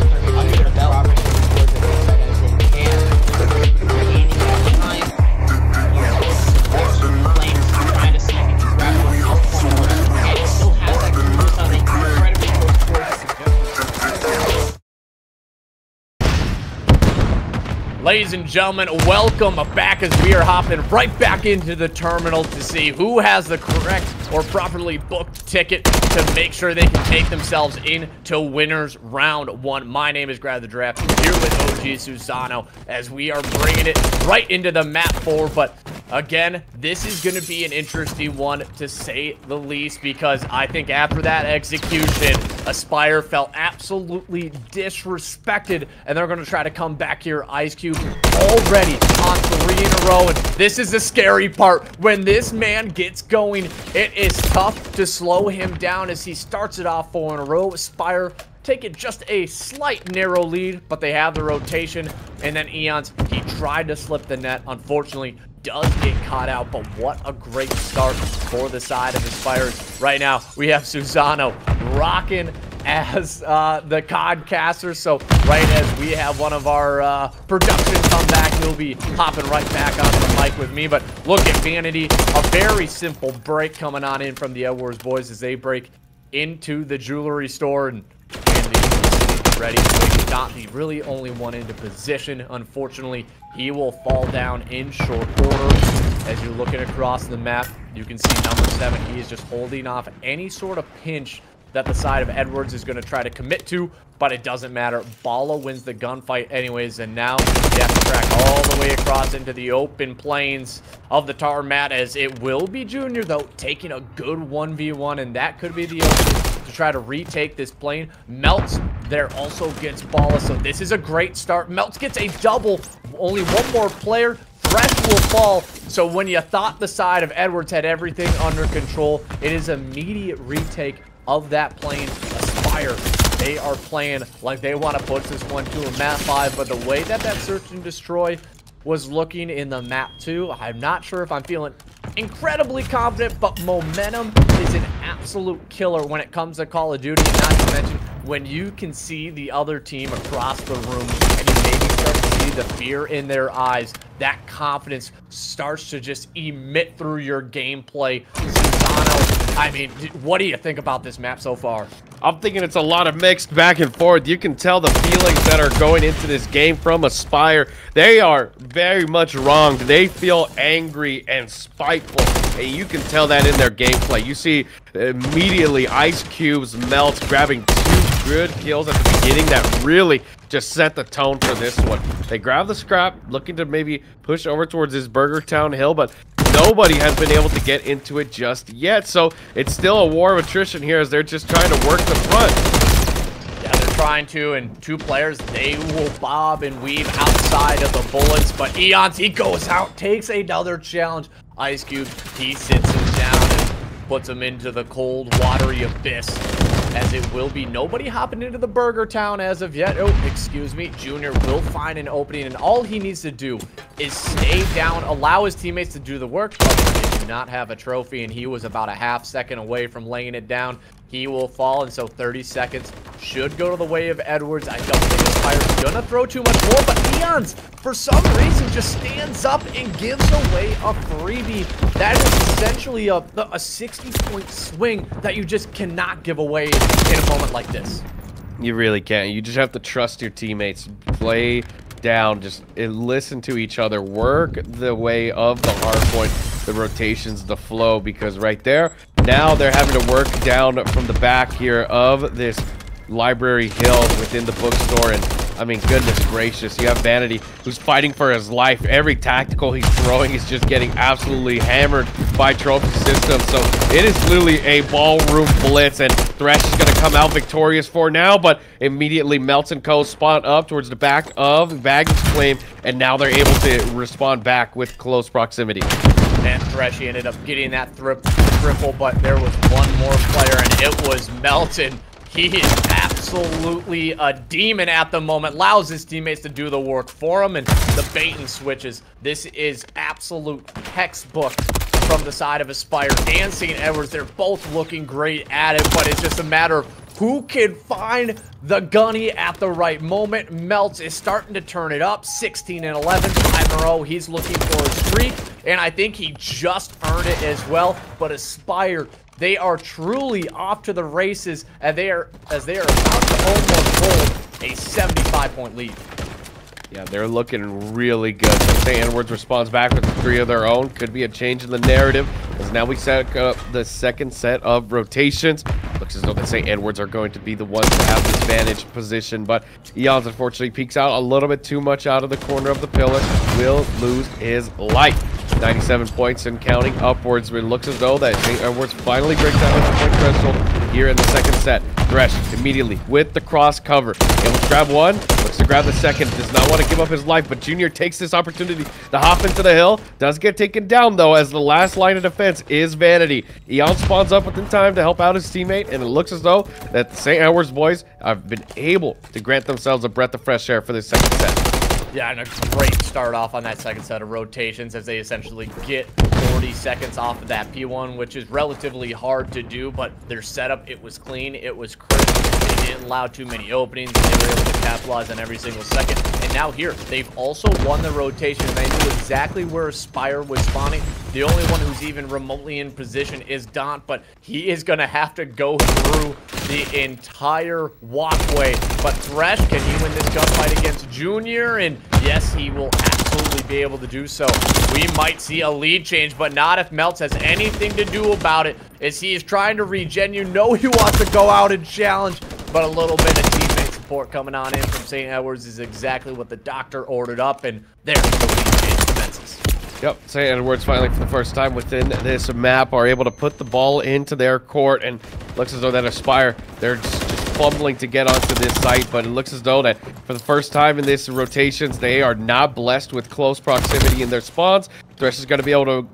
Ladies and gentlemen, welcome back as we are hopping right back into the terminal to see who has the correct or properly booked ticket to make sure they can take themselves into winners round one. My name is Grab the Draft here with OG Susano as we are bringing it right into the map four. But again, this is going to be an interesting one to say the least because I think after that execution, Aspire felt absolutely disrespected and they're going to try to come back here. Ice Cube already on three in a row and this is the scary part. When this man gets going, it is tough to slow him down as he starts it off four in a row. Aspire taking just a slight narrow lead, but they have the rotation. And then Eons, he tried to slip the net. Unfortunately, does get caught out, but what a great start for the side of Aspire. Right now, we have Susano rocking as uh, the Codcaster. So right as we have one of our uh, production come back, he'll be hopping right back onto the mic with me. But look at Vanity, a very simple break coming on in from the Edwards boys as they break into the jewelry store and ready to not be really only one into position. Unfortunately, he will fall down in short order. As you're looking across the map, you can see number seven. He is just holding off any sort of pinch that the side of Edwards is going to try to commit to, but it doesn't matter. Bala wins the gunfight anyways, and now to track all the way across into the open plains of the tarmac as it will be Junior, though, taking a good 1v1, and that could be the to try to retake this plane. Melts there also gets Bala, so this is a great start. Melts gets a double, only one more player. Fresh will fall, so when you thought the side of Edwards had everything under control, it is immediate retake of that plane. Aspire, they are playing like they want to push this one to a map 5, but the way that that search and destroy was looking in the map 2, I'm not sure if I'm feeling incredibly confident, but momentum is an absolute killer when it comes to Call of Duty. Not to mention, when you can see the other team across the room and you maybe start to see the fear in their eyes, that confidence starts to just emit through your gameplay. I mean, what do you think about this map so far? I'm thinking it's a lot of mixed back and forth. You can tell the feelings that are going into this game from Aspire. They are very much wronged. They feel angry and spiteful. And you can tell that in their gameplay. You see immediately Ice Cubes melt, grabbing two good kills at the beginning that really just set the tone for this one. They grab the scrap, looking to maybe push over towards this Burger Town hill, but nobody has been able to get into it just yet. So it's still a war of attrition here as they're just trying to work the front. Yeah, they're trying to, and two players, they will bob and weave outside of the bullets, but Eons, he goes out, takes another challenge. Ice Cube, he sits him down and puts him into the cold, watery abyss as it will be nobody hopping into the Burger Town as of yet. Oh, excuse me. Junior will find an opening, and all he needs to do is stay down, allow his teammates to do the work. But they do not have a trophy, and he was about a half second away from laying it down he will fall, and so 30 seconds should go to the way of Edwards. I don't think Aspire's gonna throw too much more, but Eons, for some reason, just stands up and gives away a freebie. That is essentially a 60-point swing that you just cannot give away in a moment like this. You really can't. You just have to trust your teammates. Play down, just listen to each other, work the way of the hard point, the rotations, the flow, because right there, now they're having to work down from the back here of this library hill within the bookstore and I mean, goodness gracious. You have Vanity, who's fighting for his life. Every tactical he's throwing is just getting absolutely hammered by Trophy System. So it is literally a ballroom blitz, and Thresh is going to come out victorious for now, but immediately Melts and Co. spawn up towards the back of Vagon's Flame, and now they're able to respond back with close proximity. And Thresh ended up getting that triple, but there was one more player, and it was Melton. He is absolutely a demon at the moment. Allows his teammates to do the work for him and the bait and switches. This is absolute textbook from the side of Aspire and. Edwards. They're both looking great at it, but it's just a matter of who can find the gunny at the right moment. Melts is starting to turn it up. 16 and 11, five in a row. He's looking for a streak, and I think he just earned it as well. But Aspire they are truly off to the races as they are, as they are about to almost hold a 75-point lead. Yeah, they're looking really good. St. Edwards responds back with three of their own. Could be a change in the narrative, as now we set up the second set of rotations. Looks as though the St. Edwards are going to be the ones to have this vantage position, but Eons unfortunately peeks out a little bit too much out of the corner of the pillar. Will lose his life. 97 points and counting upwards. It looks as though that St. Edwards finally breaks that 100 point threshold here in the second set. Thresh immediately with the cross cover. Able to grab one, looks to grab the second. Does not want to give up his life, but Junior takes this opportunity to hop into the hill. Does get taken down though, as the last line of defense is Vanity. Eon spawns up within time to help out his teammate, and it looks as though that the St. Edwards boys have been able to grant themselves a breath of fresh air for this second set. Yeah, and a great start off on that second set of rotations as they essentially get 40 seconds off of that P1, which is relatively hard to do, but their setup, it was clean, it was crisp, they didn't allow too many openings, they were able to capitalize on every single second. And now here, they've also won the rotation, they knew exactly where Spire was spawning. The only one who's even remotely in position is Daunt, but he is going to have to go through the entire walkway. But Thresh, can he win this gunfight against Junior? And yes, he will absolutely be able to do so. We might see a lead change, but not if Melts has anything to do about it, as he is trying to regen. You know he wants to go out and challenge, but a little bit of teammate support coming on in from St. Edwards is exactly what the doctor ordered up, and there, the lead. Yep, St. Edwards finally for the first time within this map are able to put the ball into their court and looks as though that Aspire, they're just fumbling to get onto this site, but it looks as though that for the first time in this rotations, they are not blessed with close proximity in their spawns. Thresh is going to be able to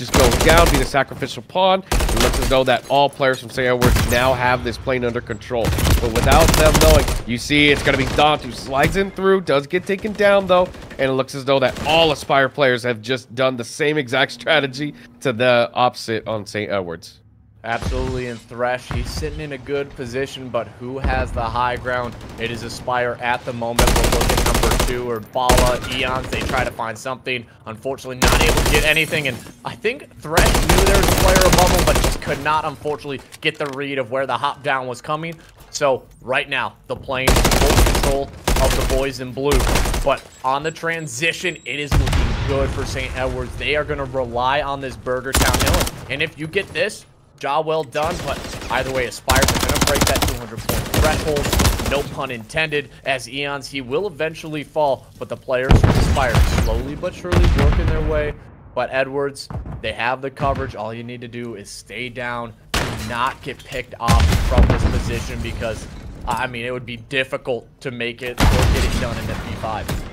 just goes down, be the sacrificial pawn. It looks as though that all players from St. Edwards now have this plane under control. But without them knowing, you see it's going to be Daunt who slides in through, does get taken down though, and it looks as though that all Aspire players have just done the same exact strategy to the opposite on St. Edwards. Absolutely, and Thresh, he's sitting in a good position, but who has the high ground? It is Aspire at the moment. We'll look at number two, or Bala, Eons. They try to find something. Unfortunately, not able to get anything, and I think Thresh knew there was a player above him, but just could not, unfortunately, get the read of where the hop down was coming. So, right now, the plane full control of the boys in blue. But on the transition, it is looking good for St. Edwards. They are going to rely on this Burger Town Hill. And if you get this, Job well done, but either way, Aspires are going to break that 200 point threshold. No pun intended. As Eons, he will eventually fall, but the players from Aspire slowly but surely working their way. But Edwards, they have the coverage. All you need to do is stay down, do not get picked off from this position because, I mean, it would be difficult to make it or get it done in the P5.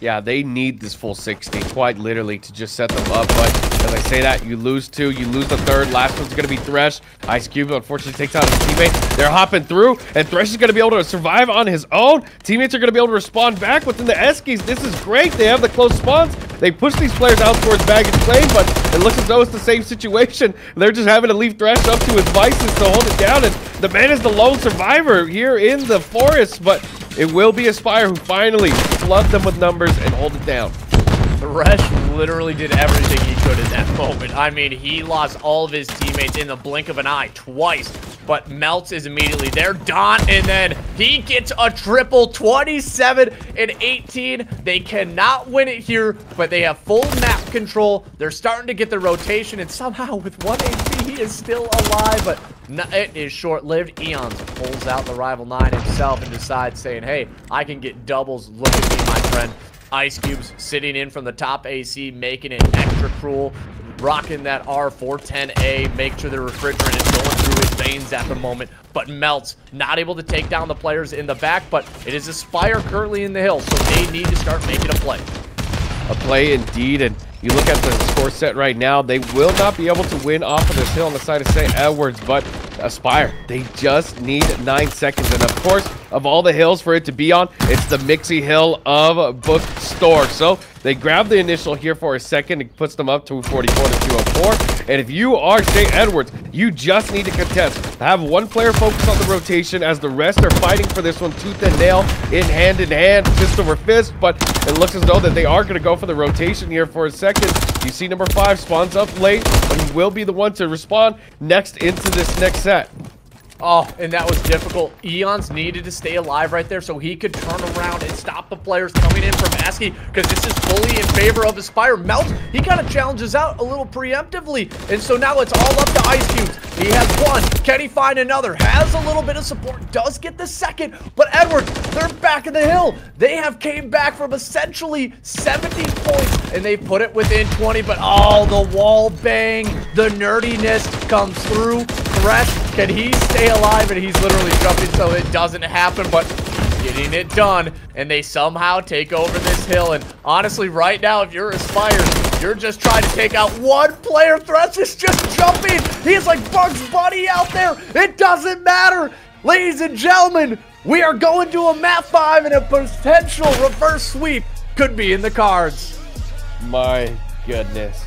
Yeah, they need this full 60, quite literally, to just set them up. But as I say that, you lose two, you lose the third. Last one's going to be Thresh. Ice Cube, unfortunately, takes out his teammate. They're hopping through, and Thresh is going to be able to survive on his own. Teammates are going to be able to respond back within the Eskies. This is great. They have the close spawns. They push these players out towards baggage claim, but it looks as though it's the same situation. [laughs] They're just having to leave Thresh up to his vices to hold it down, and the man is the lone survivor here in the forest, but it will be Aspire who finally flood them with numbers and hold it down. Thresh literally did everything he could in that moment. I mean, he lost all of his teammates in the blink of an eye twice, but Melts is immediately there. Daunt, and then he gets a triple 27 and 18. They cannot win it here, but they have full map control. They're starting to get the rotation, and somehow with 1 HP, he is still alive, but it is short-lived. Eons pulls out the Rival 9 himself and decides saying, hey, I can get doubles. Look at me, my friend. Ice Cubes sitting in from the top AC, making it extra cruel. Rocking that R410A, make sure the refrigerant is going through his veins at the moment. But Melts, not able to take down the players in the back, but it is Aspire currently in the hill, so they need to start making a play. A play indeed, and you look at the score set right now, they will not be able to win off of this hill on the side of St. Edwards, but Aspire, they just need nine seconds. And of course, of all the hills for it to be on, it's the Mixie Hill of Bookstore. So they grab the initial here for a second. It puts them up to 44 to 204. And if you are St. Edwards, you just need to contest. Have one player focus on the rotation as the rest are fighting for this one tooth and nail in hand in hand, fist over fist. But it looks as though that they are going to go for the rotation here for a second. You see number five spawns up late, but he will be the one to respond next into this next set. Oh, and that was difficult. Eons needed to stay alive right there so he could turn around and stop the players coming in from ASCII because this is fully in favor of Aspire. Melt, he kind of challenges out a little preemptively. And so now it's all up to Ice Cubes. He has one. Can he find another? Has a little bit of support. Does get the second. But Edwards, they're back in the hill. They have came back from essentially 70 points and they put it within 20. But oh, the wall bang, the nerdiness comes through. Thresh, can he stay alive? And he's literally jumping so it doesn't happen, but getting it done. And they somehow take over this hill. And honestly, right now, if you're Aspire, you're just trying to take out one player. Thresh is just jumping. He's like Bugs Bunny out there. It doesn't matter. Ladies and gentlemen, we are going to a map 5 and a potential reverse sweep could be in the cards. My goodness.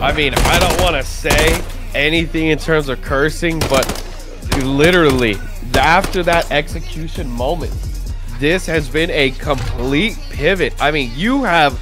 I mean, I don't want to say anything in terms of cursing, but literally, after that execution moment, this has been a complete pivot. I mean, you have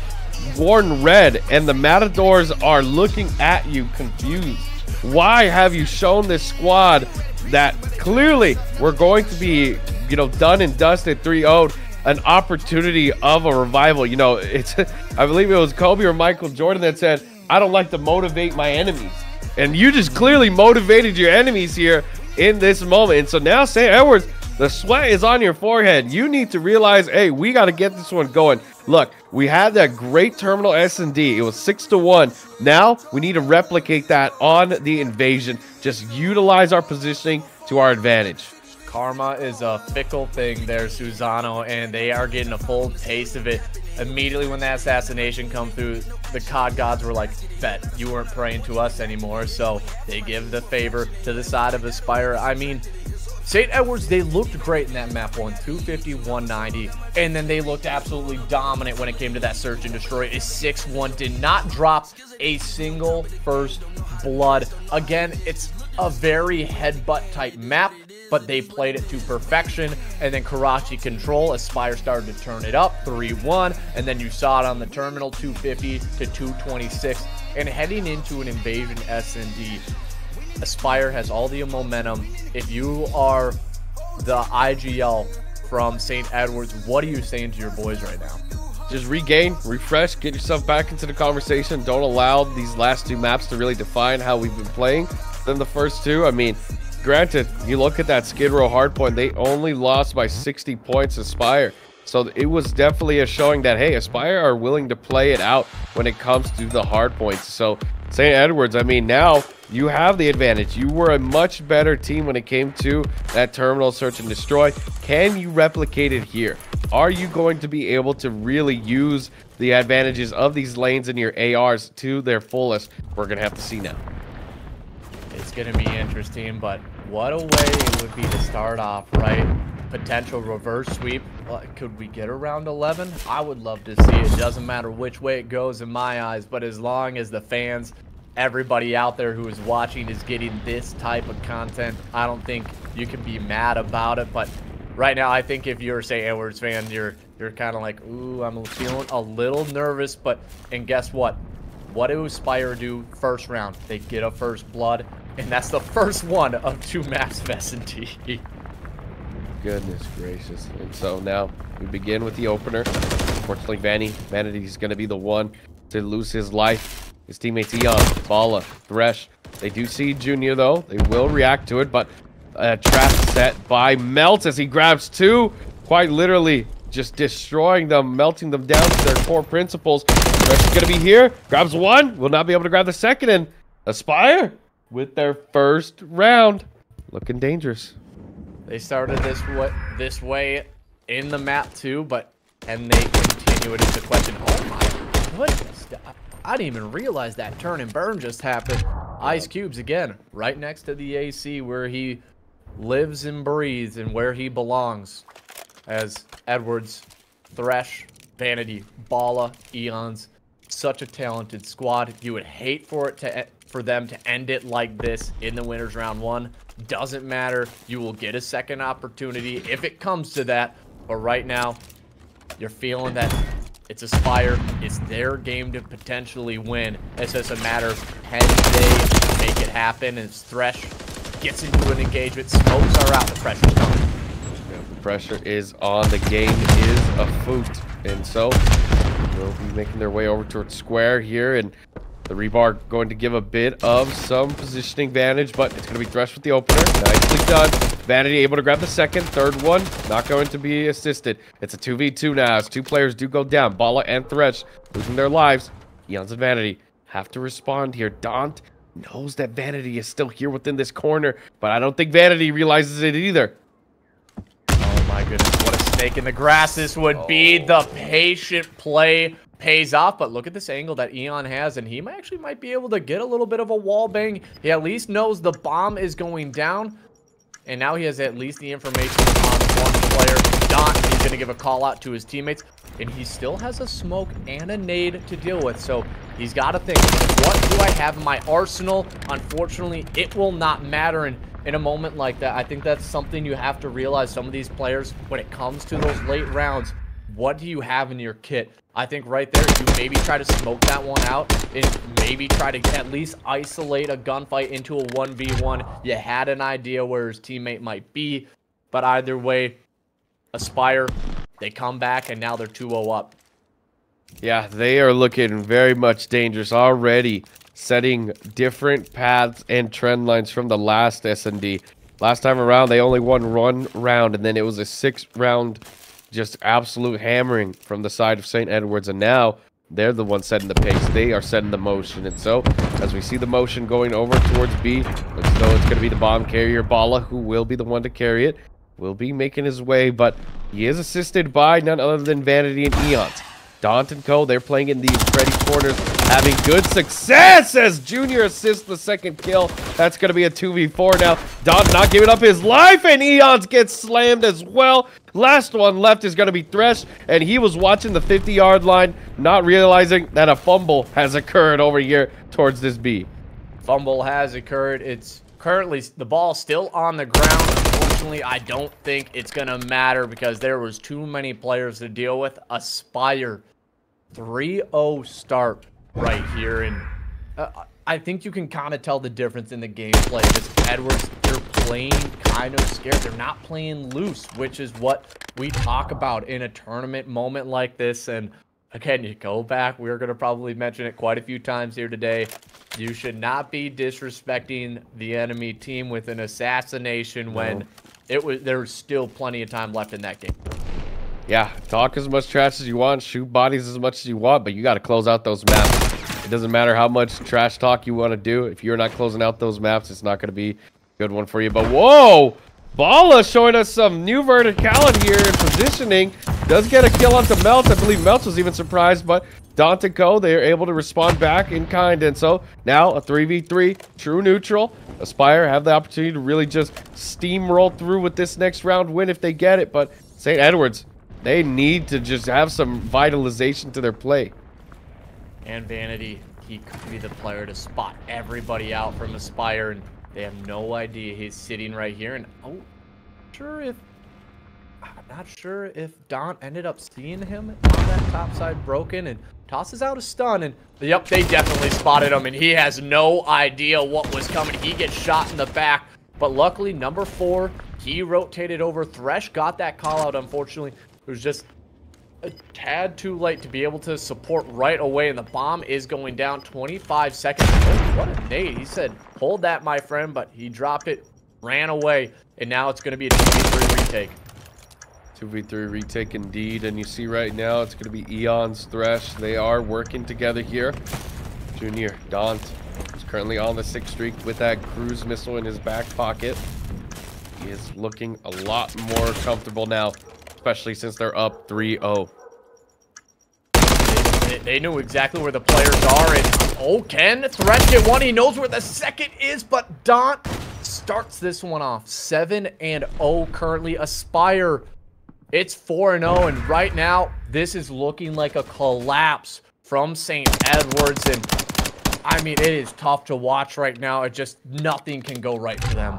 worn red, and the Matadors are looking at you confused. Why have you shown this squad that clearly we're going to be, you know, done and dusted 3 0 an opportunity of a revival? You know, it's, [laughs] I believe it was Kobe or Michael Jordan that said, I don't like to motivate my enemies. And you just clearly motivated your enemies here in this moment. And so now, St. Edwards, the sweat is on your forehead. You need to realize, hey, we got to get this one going. Look, we had that great terminal S&D. It was 6 to 1. Now, we need to replicate that on the invasion. Just utilize our positioning to our advantage. Karma is a fickle thing there, Susano, and they are getting a full taste of it. Immediately when that assassination come through, the COD gods were like, bet, you weren't praying to us anymore, so they give the favor to the side of Aspire. I mean, St. Edwards, they looked great in that map one, 250, 190, and then they looked absolutely dominant when it came to that search and destroy. A 6-1 did not drop a single first blood. Again, it's a very headbutt type map, but they played it to perfection. And then Karachi Control, Aspire started to turn it up, 3-1, and then you saw it on the terminal, 250 to 226. And heading into an invasion SND, Aspire has all the momentum. If you are the IGL from St. Edwards, what are you saying to your boys right now? Just regain, refresh, get yourself back into the conversation. Don't allow these last two maps to really define how we've been playing. Then the first two, I mean, granted, you look at that Skid Row hardpoint, they only lost by mm-hmm. 60 points Aspire. So it was definitely a showing that, hey, Aspire are willing to play it out when it comes to the hard points. So St. Edwards, I mean, now you have the advantage. You were a much better team when it came to that terminal search and destroy. Can you replicate it here? Are you going to be able to really use the advantages of these lanes in your ARs to their fullest? We're going to have to see now. It's going to be interesting, but what a way it would be to start off, right? Potential reverse sweep. Could we get around 11? I would love to see it. Doesn't matter which way it goes in my eyes, but as long as the fans, everybody out there who is watching is getting this type of content, I don't think you can be mad about it. But right now, I think if you're say, Edwards fan, you're you're kind of like, ooh, I'm feeling a little nervous. But and guess what? What do Aspire do first round? They get a first blood, and that's the first one of two maps of S&D. Goodness gracious. And so now we begin with the opener. Unfortunately, Vanny, Vanity is going to be the one to lose his life. His teammates Eon, Bala, Thresh. They do see Junior, though. They will react to it, but a trap set by Melt as he grabs two. Quite literally just destroying them, melting them down to their core principles. Thresh is going to be here. Grabs one. Will not be able to grab the second. And Aspire with their first round. Looking dangerous. They started this way, this way in the map too, but and they continue it is the question. Oh my goodness. I didn't even realize that turn and burn just happened. Ice Cubes again, right next to the AC where he lives and breathes and where he belongs. As Edwards, Thresh, Vanity, Bala, Eons, such a talented squad. You would hate for it to for them to end it like this in the winners round one. Doesn't matter. You will get a second opportunity if it comes to that. But right now, you're feeling that it's Aspire. It's their game to potentially win. It's just a matter of can they make it happen as Thresh gets into an engagement. Smokes are out. The pressure's coming. Yeah, the pressure is on. The game is afoot. And so, they'll be making their way over towards Square here. And the rebar going to give a bit of some positioning advantage, but it's going to be Thresh with the opener. Nicely done. Vanity able to grab the second. Third one, not going to be assisted. It's a 2v2 now as two players do go down. Bala and Thresh losing their lives. Eons and Vanity have to respond here. Daunt knows that Vanity is still here within this corner, but I don't think Vanity realizes it either. Oh my goodness, what a snake in the grass this would oh. be. The oh. patient play pays off, but look at this angle that Eon has, and he might actually might be able to get a little bit of a wall bang. He at least knows the bomb is going down, and now he has at least the information on one player. Dot, he's going to give a call out to his teammates, and he still has a smoke and a nade to deal with, so he's got to think, what do I have in my arsenal? Unfortunately, it will not matter, and in a moment like that, I think that's something you have to realize some of these players, when it comes to those late rounds, what do you have in your kit? I think right there, you maybe try to smoke that one out and maybe try to at least isolate a gunfight into a 1v1. You had an idea where his teammate might be, but either way, Aspire, they come back and now they're 2-0 up. Yeah, they are looking very much dangerous already, setting different paths and trend lines from the last S&D. Last time around, they only won one round, and then it was a six-round just absolute hammering from the side of St. Edwards. And now they're the ones setting the pace. They are setting the motion. And so, as we see the motion going over towards B, looks though it's going to be the bomb carrier, Bala, who will be the one to carry it. will be making his way, but he is assisted by none other than Vanity and Eons. Daunt and Co, they're playing in these Freddy corners, having good success as Junior assists the second kill. That's going to be a 2v4 now. Daunt not giving up his life, and Eons gets slammed as well. Last one left is going to be Thresh, and he was watching the 50-yard line, not realizing that a fumble has occurred over here towards this B. Fumble has occurred. It's currently the ball still on the ground. Unfortunately, I don't think it's going to matter because there was too many players to deal with. Aspire 3-0 start right here. And uh, I think you can kind of tell the difference in the gameplay. Because Edwards, they're playing kind of scared. They're not playing loose, which is what we talk about in a tournament moment like this. And again, you go back. We're going to probably mention it quite a few times here today. You should not be disrespecting the enemy team with an assassination when it was there's still plenty of time left in that game. Yeah, talk as much trash as you want, shoot bodies as much as you want, but you got to close out those maps. It doesn't matter how much trash talk you want to do. If you're not closing out those maps, it's not going to be a good one for you. But whoa! Bala showing us some new verticality here in positioning. Does get a kill onto Melts. I believe Melts was even surprised, but Dante Co, they are able to respond back in kind. And so now a 3v3, true neutral. Aspire have the opportunity to really just steamroll through with this next round win if they get it. But St. Edwards, they need to just have some vitalization to their play. And Vanity, he could be the player to spot everybody out from Aspire, and they have no idea he's sitting right here. And oh, sure if I'm not sure if Don ended up seeing him on that top side broken and tosses out a stun. And yep, they definitely spotted him, and he has no idea what was coming. He gets shot in the back, but luckily number four, he rotated over. Thresh got that call out. Unfortunately, it was just a tad too late to be able to support right away, and the bomb is going down 25 seconds. Oh, what a nade. He said, hold that, my friend, but he dropped it, ran away, and now it's going to be a 2v3 retake. 2v3 retake indeed, and you see right now it's going to be Eon's Thresh. They are working together here. Junior, Daunt is currently on the sixth streak with that cruise missile in his back pocket. He is looking a lot more comfortable now especially since they're up 3-0. They, they, knew exactly where the players are, and oh, Ken Thresh get one. He knows where the second is, but Daunt starts this one off 7 and 0 currently. Aspire, it's 4 and 0, and right now this is looking like a collapse from St. Edwards, and I mean it is tough to watch right now. It just nothing can go right for them.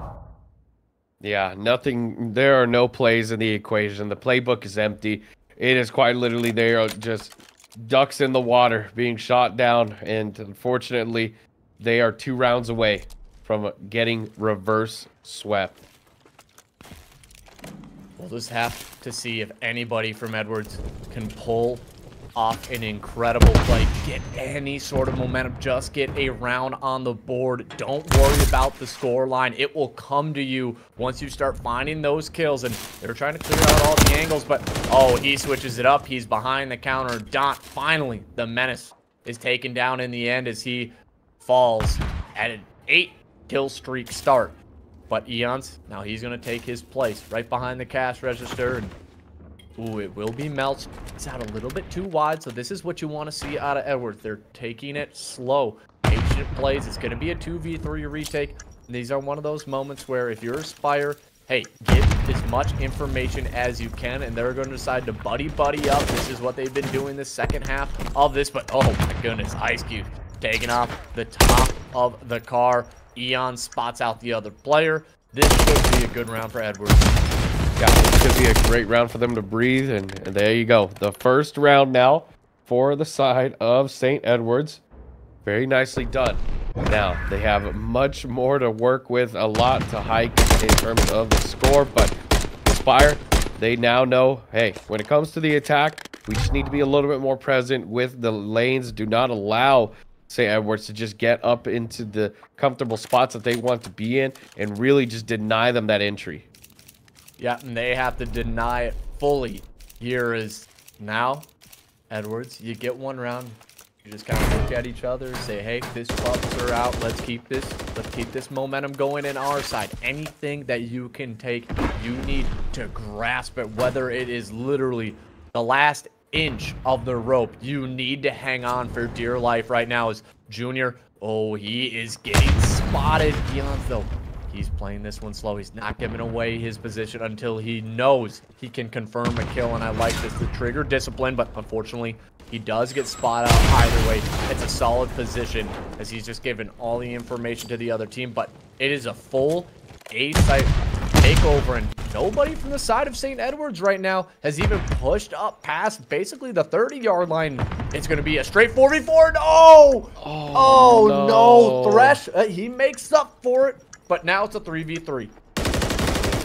Yeah, nothing. There are no plays in the equation. The playbook is empty. It is quite literally they are just ducks in the water being shot down. And unfortunately, they are two rounds away from getting reverse swept. We'll just have to see if anybody from Edwards can pull off an incredible play. Get any sort of momentum. Just get a round on the board. Don't worry about the score line. It will come to you once you start finding those kills. And they're trying to clear out all the angles, but oh, he switches it up. He's behind the counter. Dot, finally, the menace is taken down in the end as he falls at an eight kill streak start. But Eons, now he's going to take his place right behind the cash register and Ooh, it will be Melts. It's out a little bit too wide, so this is what you want to see out of Edwards. They're taking it slow. Patient plays. It's going to be a 2v3 retake. These are one of those moments where if you're Aspire, hey, get as much information as you can, and they're going to decide to buddy-buddy up. This is what they've been doing the second half of this, but oh my goodness, Ice Cube taking off the top of the car. Eon spots out the other player. This should be a good round for Edwards. Yeah, this could be a great round for them to breathe, and, and there you go. The first round now for the side of St. Edwards. Very nicely done. Now, they have much more to work with, a lot to hike in terms of the score, but Aspire, they now know, hey, when it comes to the attack, we just need to be a little bit more present with the lanes. Do not allow St. Edwards to just get up into the comfortable spots that they want to be in and really just deny them that entry. Yeah, and they have to deny it fully. Here is now, Edwards, you get one round. You just kind of look at each other, say, hey, this buffs are out. Let's keep this Let's keep this momentum going in our side. Anything that you can take, you need to grasp it, whether it is literally the last inch of the rope. You need to hang on for dear life right now as Junior, oh, he is getting spotted. Eons, though, he's playing this one slow. He's not giving away his position until he knows he can confirm a kill, and I like this. The trigger discipline, but unfortunately, he does get spot out either way. It's a solid position as he's just given all the information to the other team, but it is a full A-site takeover, and nobody from the side of St. Edwards right now has even pushed up past basically the 30-yard line. It's going to be a straight 4v4. No! Oh, oh no. no. Thresh, uh, he makes up for it, but now it's a 3v3.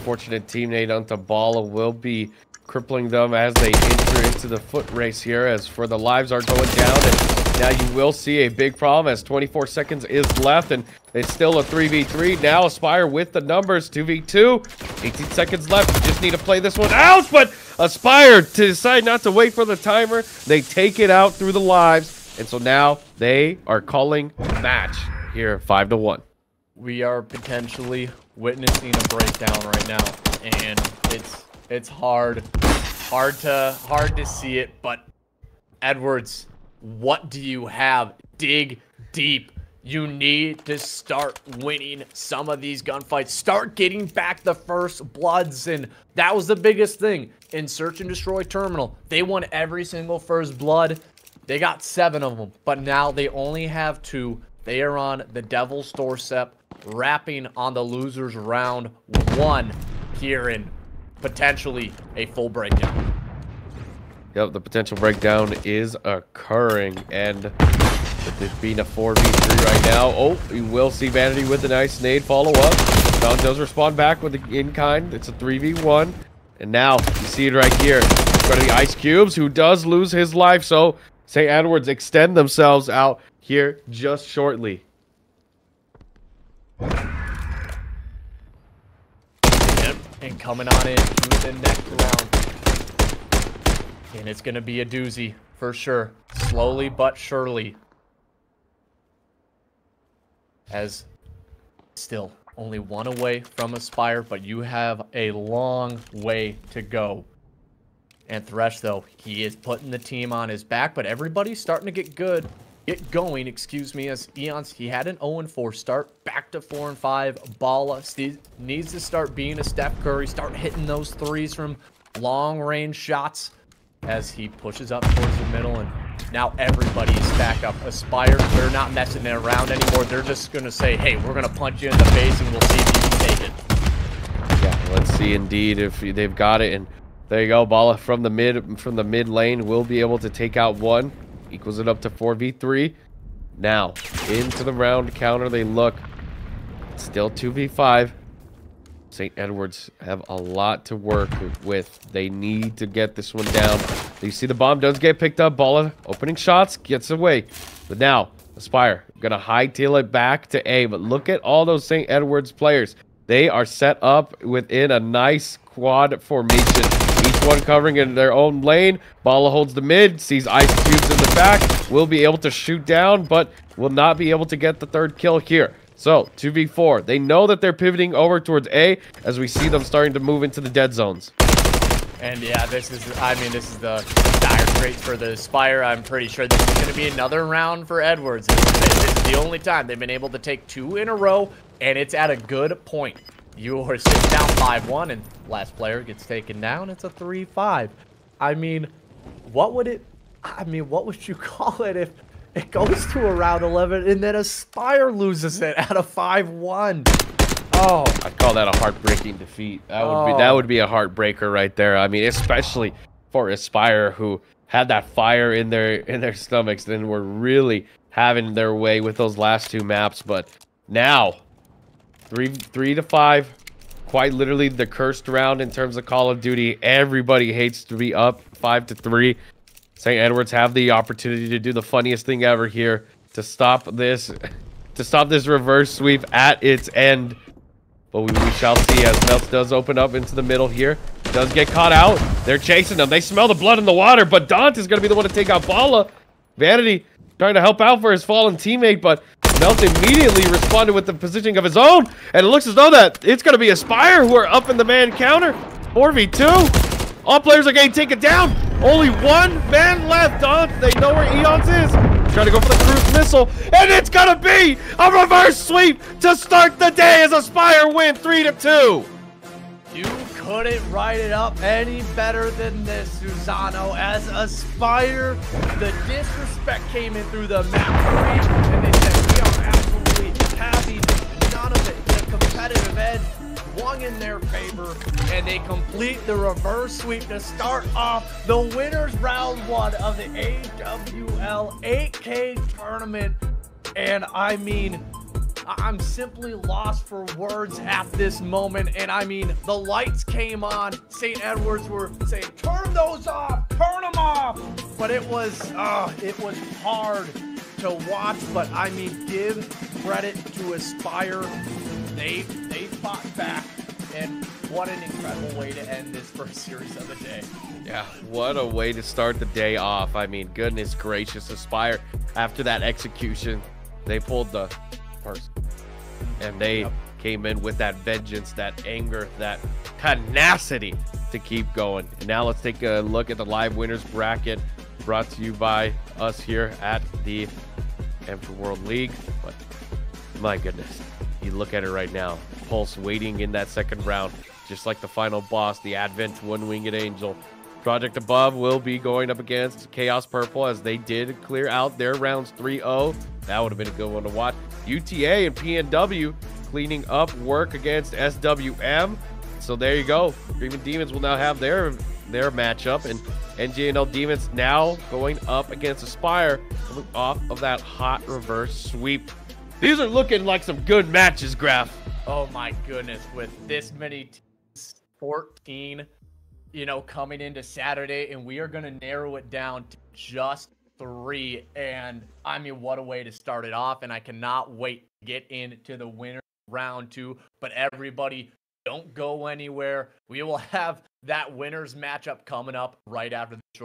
Fortunate teammate Untabala will be crippling them as they enter into the foot race here as for the lives are going down. And now you will see a big problem as 24 seconds is left and it's still a 3v3 now aspire with the numbers 2v2 18 seconds left. You just need to play this one out but aspire to decide not to wait for the timer. They take it out through the lives and so now they are calling match here five to one we are potentially witnessing a breakdown right now and it's it's hard. Hard to hard to see it, but Edwards, what do you have? Dig deep. You need to start winning some of these gunfights. Start getting back the first bloods. And that was the biggest thing in Search and Destroy Terminal. They won every single first blood. They got seven of them. But now they only have two. They are on the Devil's Doorstep, wrapping on the loser's round one here in potentially a full breakdown. Yep, the potential breakdown is occurring, and with it being a 4v3 right now, oh, we will see Vanity with a nice nade follow up. Daunt does respond back with the in-kind. It's a 3v1, and now you see it right here. To the Ice Cubes, who does lose his life, so St. Edwards extend themselves out here just shortly. And coming on in to the next round. And it's going to be a doozy for sure. Slowly but surely. As still only one away from Aspire, but you have a long way to go. And Thresh, though, he is putting the team on his back, but everybody's starting to get good get going, excuse me, as Eons, he had an 0-4 start, back to 4-5. Bala needs to start being a Steph Curry, start hitting those threes from long-range shots as he pushes up towards the middle, and now everybody's back up. Aspire, they're not messing around anymore. They're just going to say, hey, we're going to punch you in the face, and we'll see if you can take it. Yeah, let's see indeed if they've got it, and there you go. Bala from the mid from the mid lane will be able to take out one equals it up to 4v3. Now, into the round counter they look. Still 2v5. St. Edwards have a lot to work with. They need to get this one down. You see the bomb does get picked up. Bala opening shots, gets away. But now, Aspire, gonna hightail it back to A. But look at all those St. Edwards players. They are set up within a nice quad formation. Each one covering in their own lane. Bala holds the mid, sees ice cubes in the back, will be able to shoot down, but will not be able to get the third kill here. So, 2v4. They know that they're pivoting over towards A as we see them starting to move into the dead zones. And yeah, this is, I mean, this is the dire straits for the Spire. I'm pretty sure this is going to be another round for Edwards. This is, this is the only time they've been able to take two in a row, and it's at a good point. You are sitting down 5-1, and last player gets taken down. It's a 3-5. I mean, what would it... I mean, what would you [laughs] call it if it goes to a round 11 and then Aspire loses it at a 5-1? Oh. I'd call that a heartbreaking defeat. That would oh. be that oh. would be a heartbreaker right there. I mean, especially for Aspire who had that fire in their in their stomachs and were really having their way with those last two maps, but now Three, three to five. Quite literally the cursed round in terms of Call of Duty. Everybody hates to be up five to three. St. Edwards have the opportunity to do the funniest thing ever here to stop this, to stop this reverse sweep at its end. But we, we shall see as Melts does open up into the middle here. Does get caught out. They're chasing them. They smell the blood in the water, but Daunt is going to be the one to take out Bala. Vanity trying to help out for his fallen teammate, but Melt immediately responded with the positioning of his own, and it looks as though that it's going to be Aspire who are up in the man counter. 4v2. All players are getting taken down. Only one man left, huh? They know where Eons is. Trying to go for the cruise missile, and it's going to be a reverse sweep to start the day as Aspire win 3 to 2. You couldn't write it up any better than this, Susano. As Aspire, the disrespect came in through the map and they said, none of it. The competitive edge swung in their favor, and they complete the reverse sweep to start off the winners round one of the AWL 8K tournament. And I mean, I'm simply lost for words at this moment. And I mean, the lights came on. St. Edwards were saying, turn those off, turn them off. But it was, uh, it was hard to watch. But I mean, give credit to Aspire. They, they fought back. And what an incredible way to end this first series of the day. Yeah, what a way to start the day off. I mean, goodness gracious, Aspire, after that execution, they pulled the person. And they yep. came in with that vengeance, that anger, that tenacity to keep going. And now let's take a look at the live winners bracket brought to you by us here at the Amateur World League. But my goodness, you look at it right now. Pulse waiting in that second round, just like the final boss, the Advent One Winged Angel. Project Above will be going up against Chaos Purple as they did clear out their rounds 3-0. That would have been a good one to watch. UTA and PNW cleaning up work against SWM. So there you go. Dreaming Demons will now have their their matchup, and NGNL Demons now going up against Aspire, coming off of that hot reverse sweep. These are looking like some good matches, Graph. Oh my goodness, with this many teams, 14 you know, coming into Saturday, and we are going to narrow it down to just three. And I mean, what a way to start it off. And I cannot wait to get into the winner round two. But everybody, don't go anywhere. We will have that winners matchup coming up right after the short.